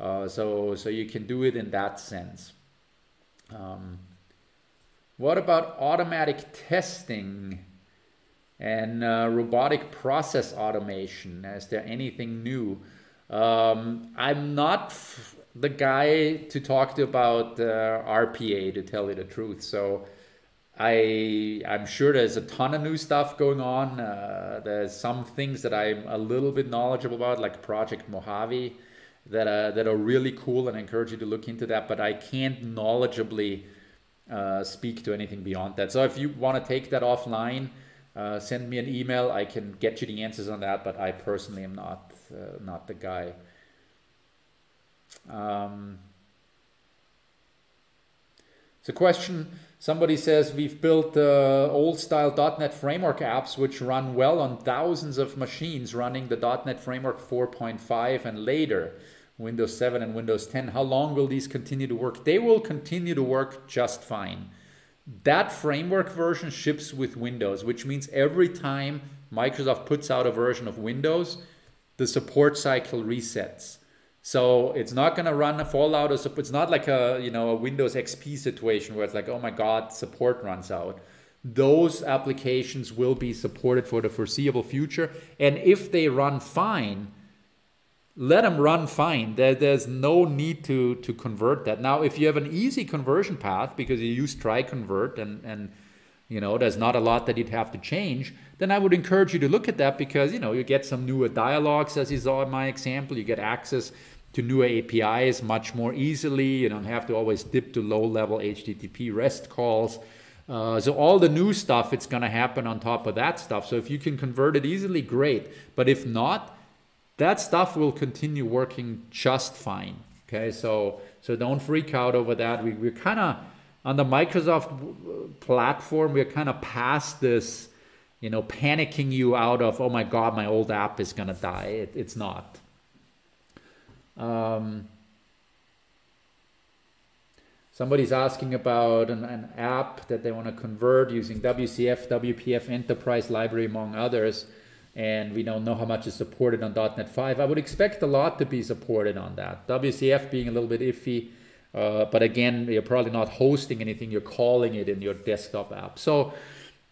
Uh, so, so you can do it in that sense. Um, what about automatic testing and uh, robotic process automation? Is there anything new? Um, I'm not the guy to talk to about uh, RPA, to tell you the truth. So I I'm sure there's a ton of new stuff going on. Uh, there's some things that I'm a little bit knowledgeable about, like Project Mojave, that uh, that are really cool, and I encourage you to look into that. But I can't knowledgeably uh, speak to anything beyond that. So if you want to take that offline, uh, send me an email. I can get you the answers on that, but I personally am not uh, not the guy. Um, so question, somebody says we've built uh, old style .NET Framework apps which run well on thousands of machines running the .NET Framework 4.5 and later. Windows 7 and Windows 10. How long will these continue to work? They will continue to work just fine. That framework version ships with Windows, which means every time Microsoft puts out a version of Windows, the support cycle resets. So it's not going to run a fallout. Or it's not like a you know a Windows XP situation where it's like, oh my God, support runs out. Those applications will be supported for the foreseeable future, and if they run fine, let them run fine. There, there's no need to to convert that. Now, if you have an easy conversion path because you use try convert and and you know there's not a lot that you'd have to change then i would encourage you to look at that because you know you get some newer dialogues as you saw in my example. You get access to newer apis much more easily. You don't have to always dip to low level http rest calls. Uh, so all the new stuff it's going to happen on top of that stuff. So if you can convert it easily great. But if not that stuff will continue working just fine okay so so don't freak out over that we, we're kind of on the Microsoft platform, we're kind of past this, you know, panicking you out of, oh my God, my old app is to die. It, it's not. Um, somebody's asking about an, an app that they want to convert using WCF, WPF Enterprise Library, among others. And we don't know how much is supported on .NET 5. I would expect a lot to be supported on that. WCF being a little bit iffy uh, but again, you're probably not hosting anything, you're calling it in your desktop app. So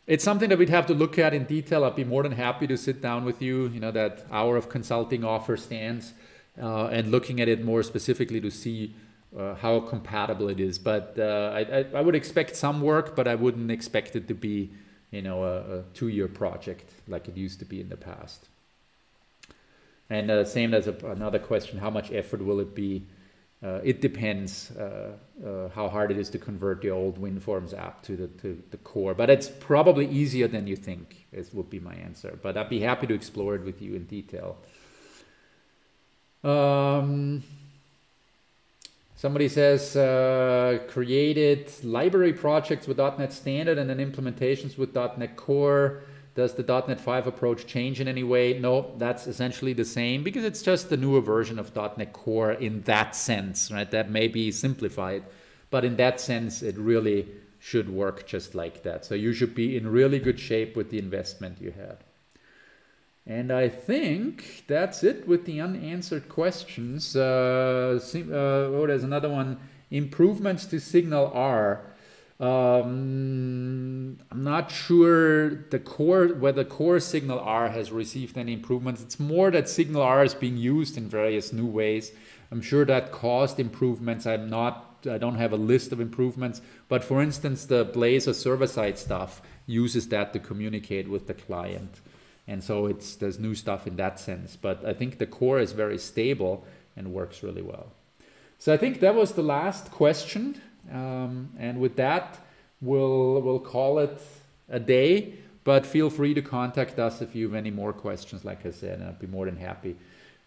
it's something that we'd have to look at in detail. I'd be more than happy to sit down with you, you know, that hour of consulting offer stands uh, and looking at it more specifically to see uh, how compatible it is. But uh, I, I, would expect some work, but I wouldn't expect it to be, you know, a, a two-year project like it used to be in the past. And uh, same as a, another question, how much effort will it be uh, it depends uh, uh, how hard it is to convert the old WinForms app to the to the core, but it's probably easier than you think. Is would be my answer. But I'd be happy to explore it with you in detail. Um, somebody says uh, created library projects with .NET Standard and then implementations with .NET Core. Does the .NET 5 approach change in any way? No, that's essentially the same because it's just the newer version of .NET Core in that sense, right? That may be simplified, but in that sense, it really should work just like that. So you should be in really good shape with the investment you had. And I think that's it with the unanswered questions. Uh, uh, oh, there's another one. Improvements to SignalR. Um, I'm not sure the core whether core SignalR has received any improvements. It's more that SignalR is being used in various new ways. I'm sure that caused improvements. I'm not. I don't have a list of improvements, but for instance, the Blazor server-side stuff uses that to communicate with the client, and so it's there's new stuff in that sense. But I think the core is very stable and works really well. So I think that was the last question. Um, and with that, we'll, we'll call it a day. But feel free to contact us if you have any more questions, like I said, and I'd be more than happy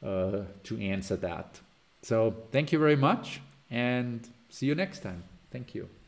uh, to answer that. So thank you very much and see you next time. Thank you.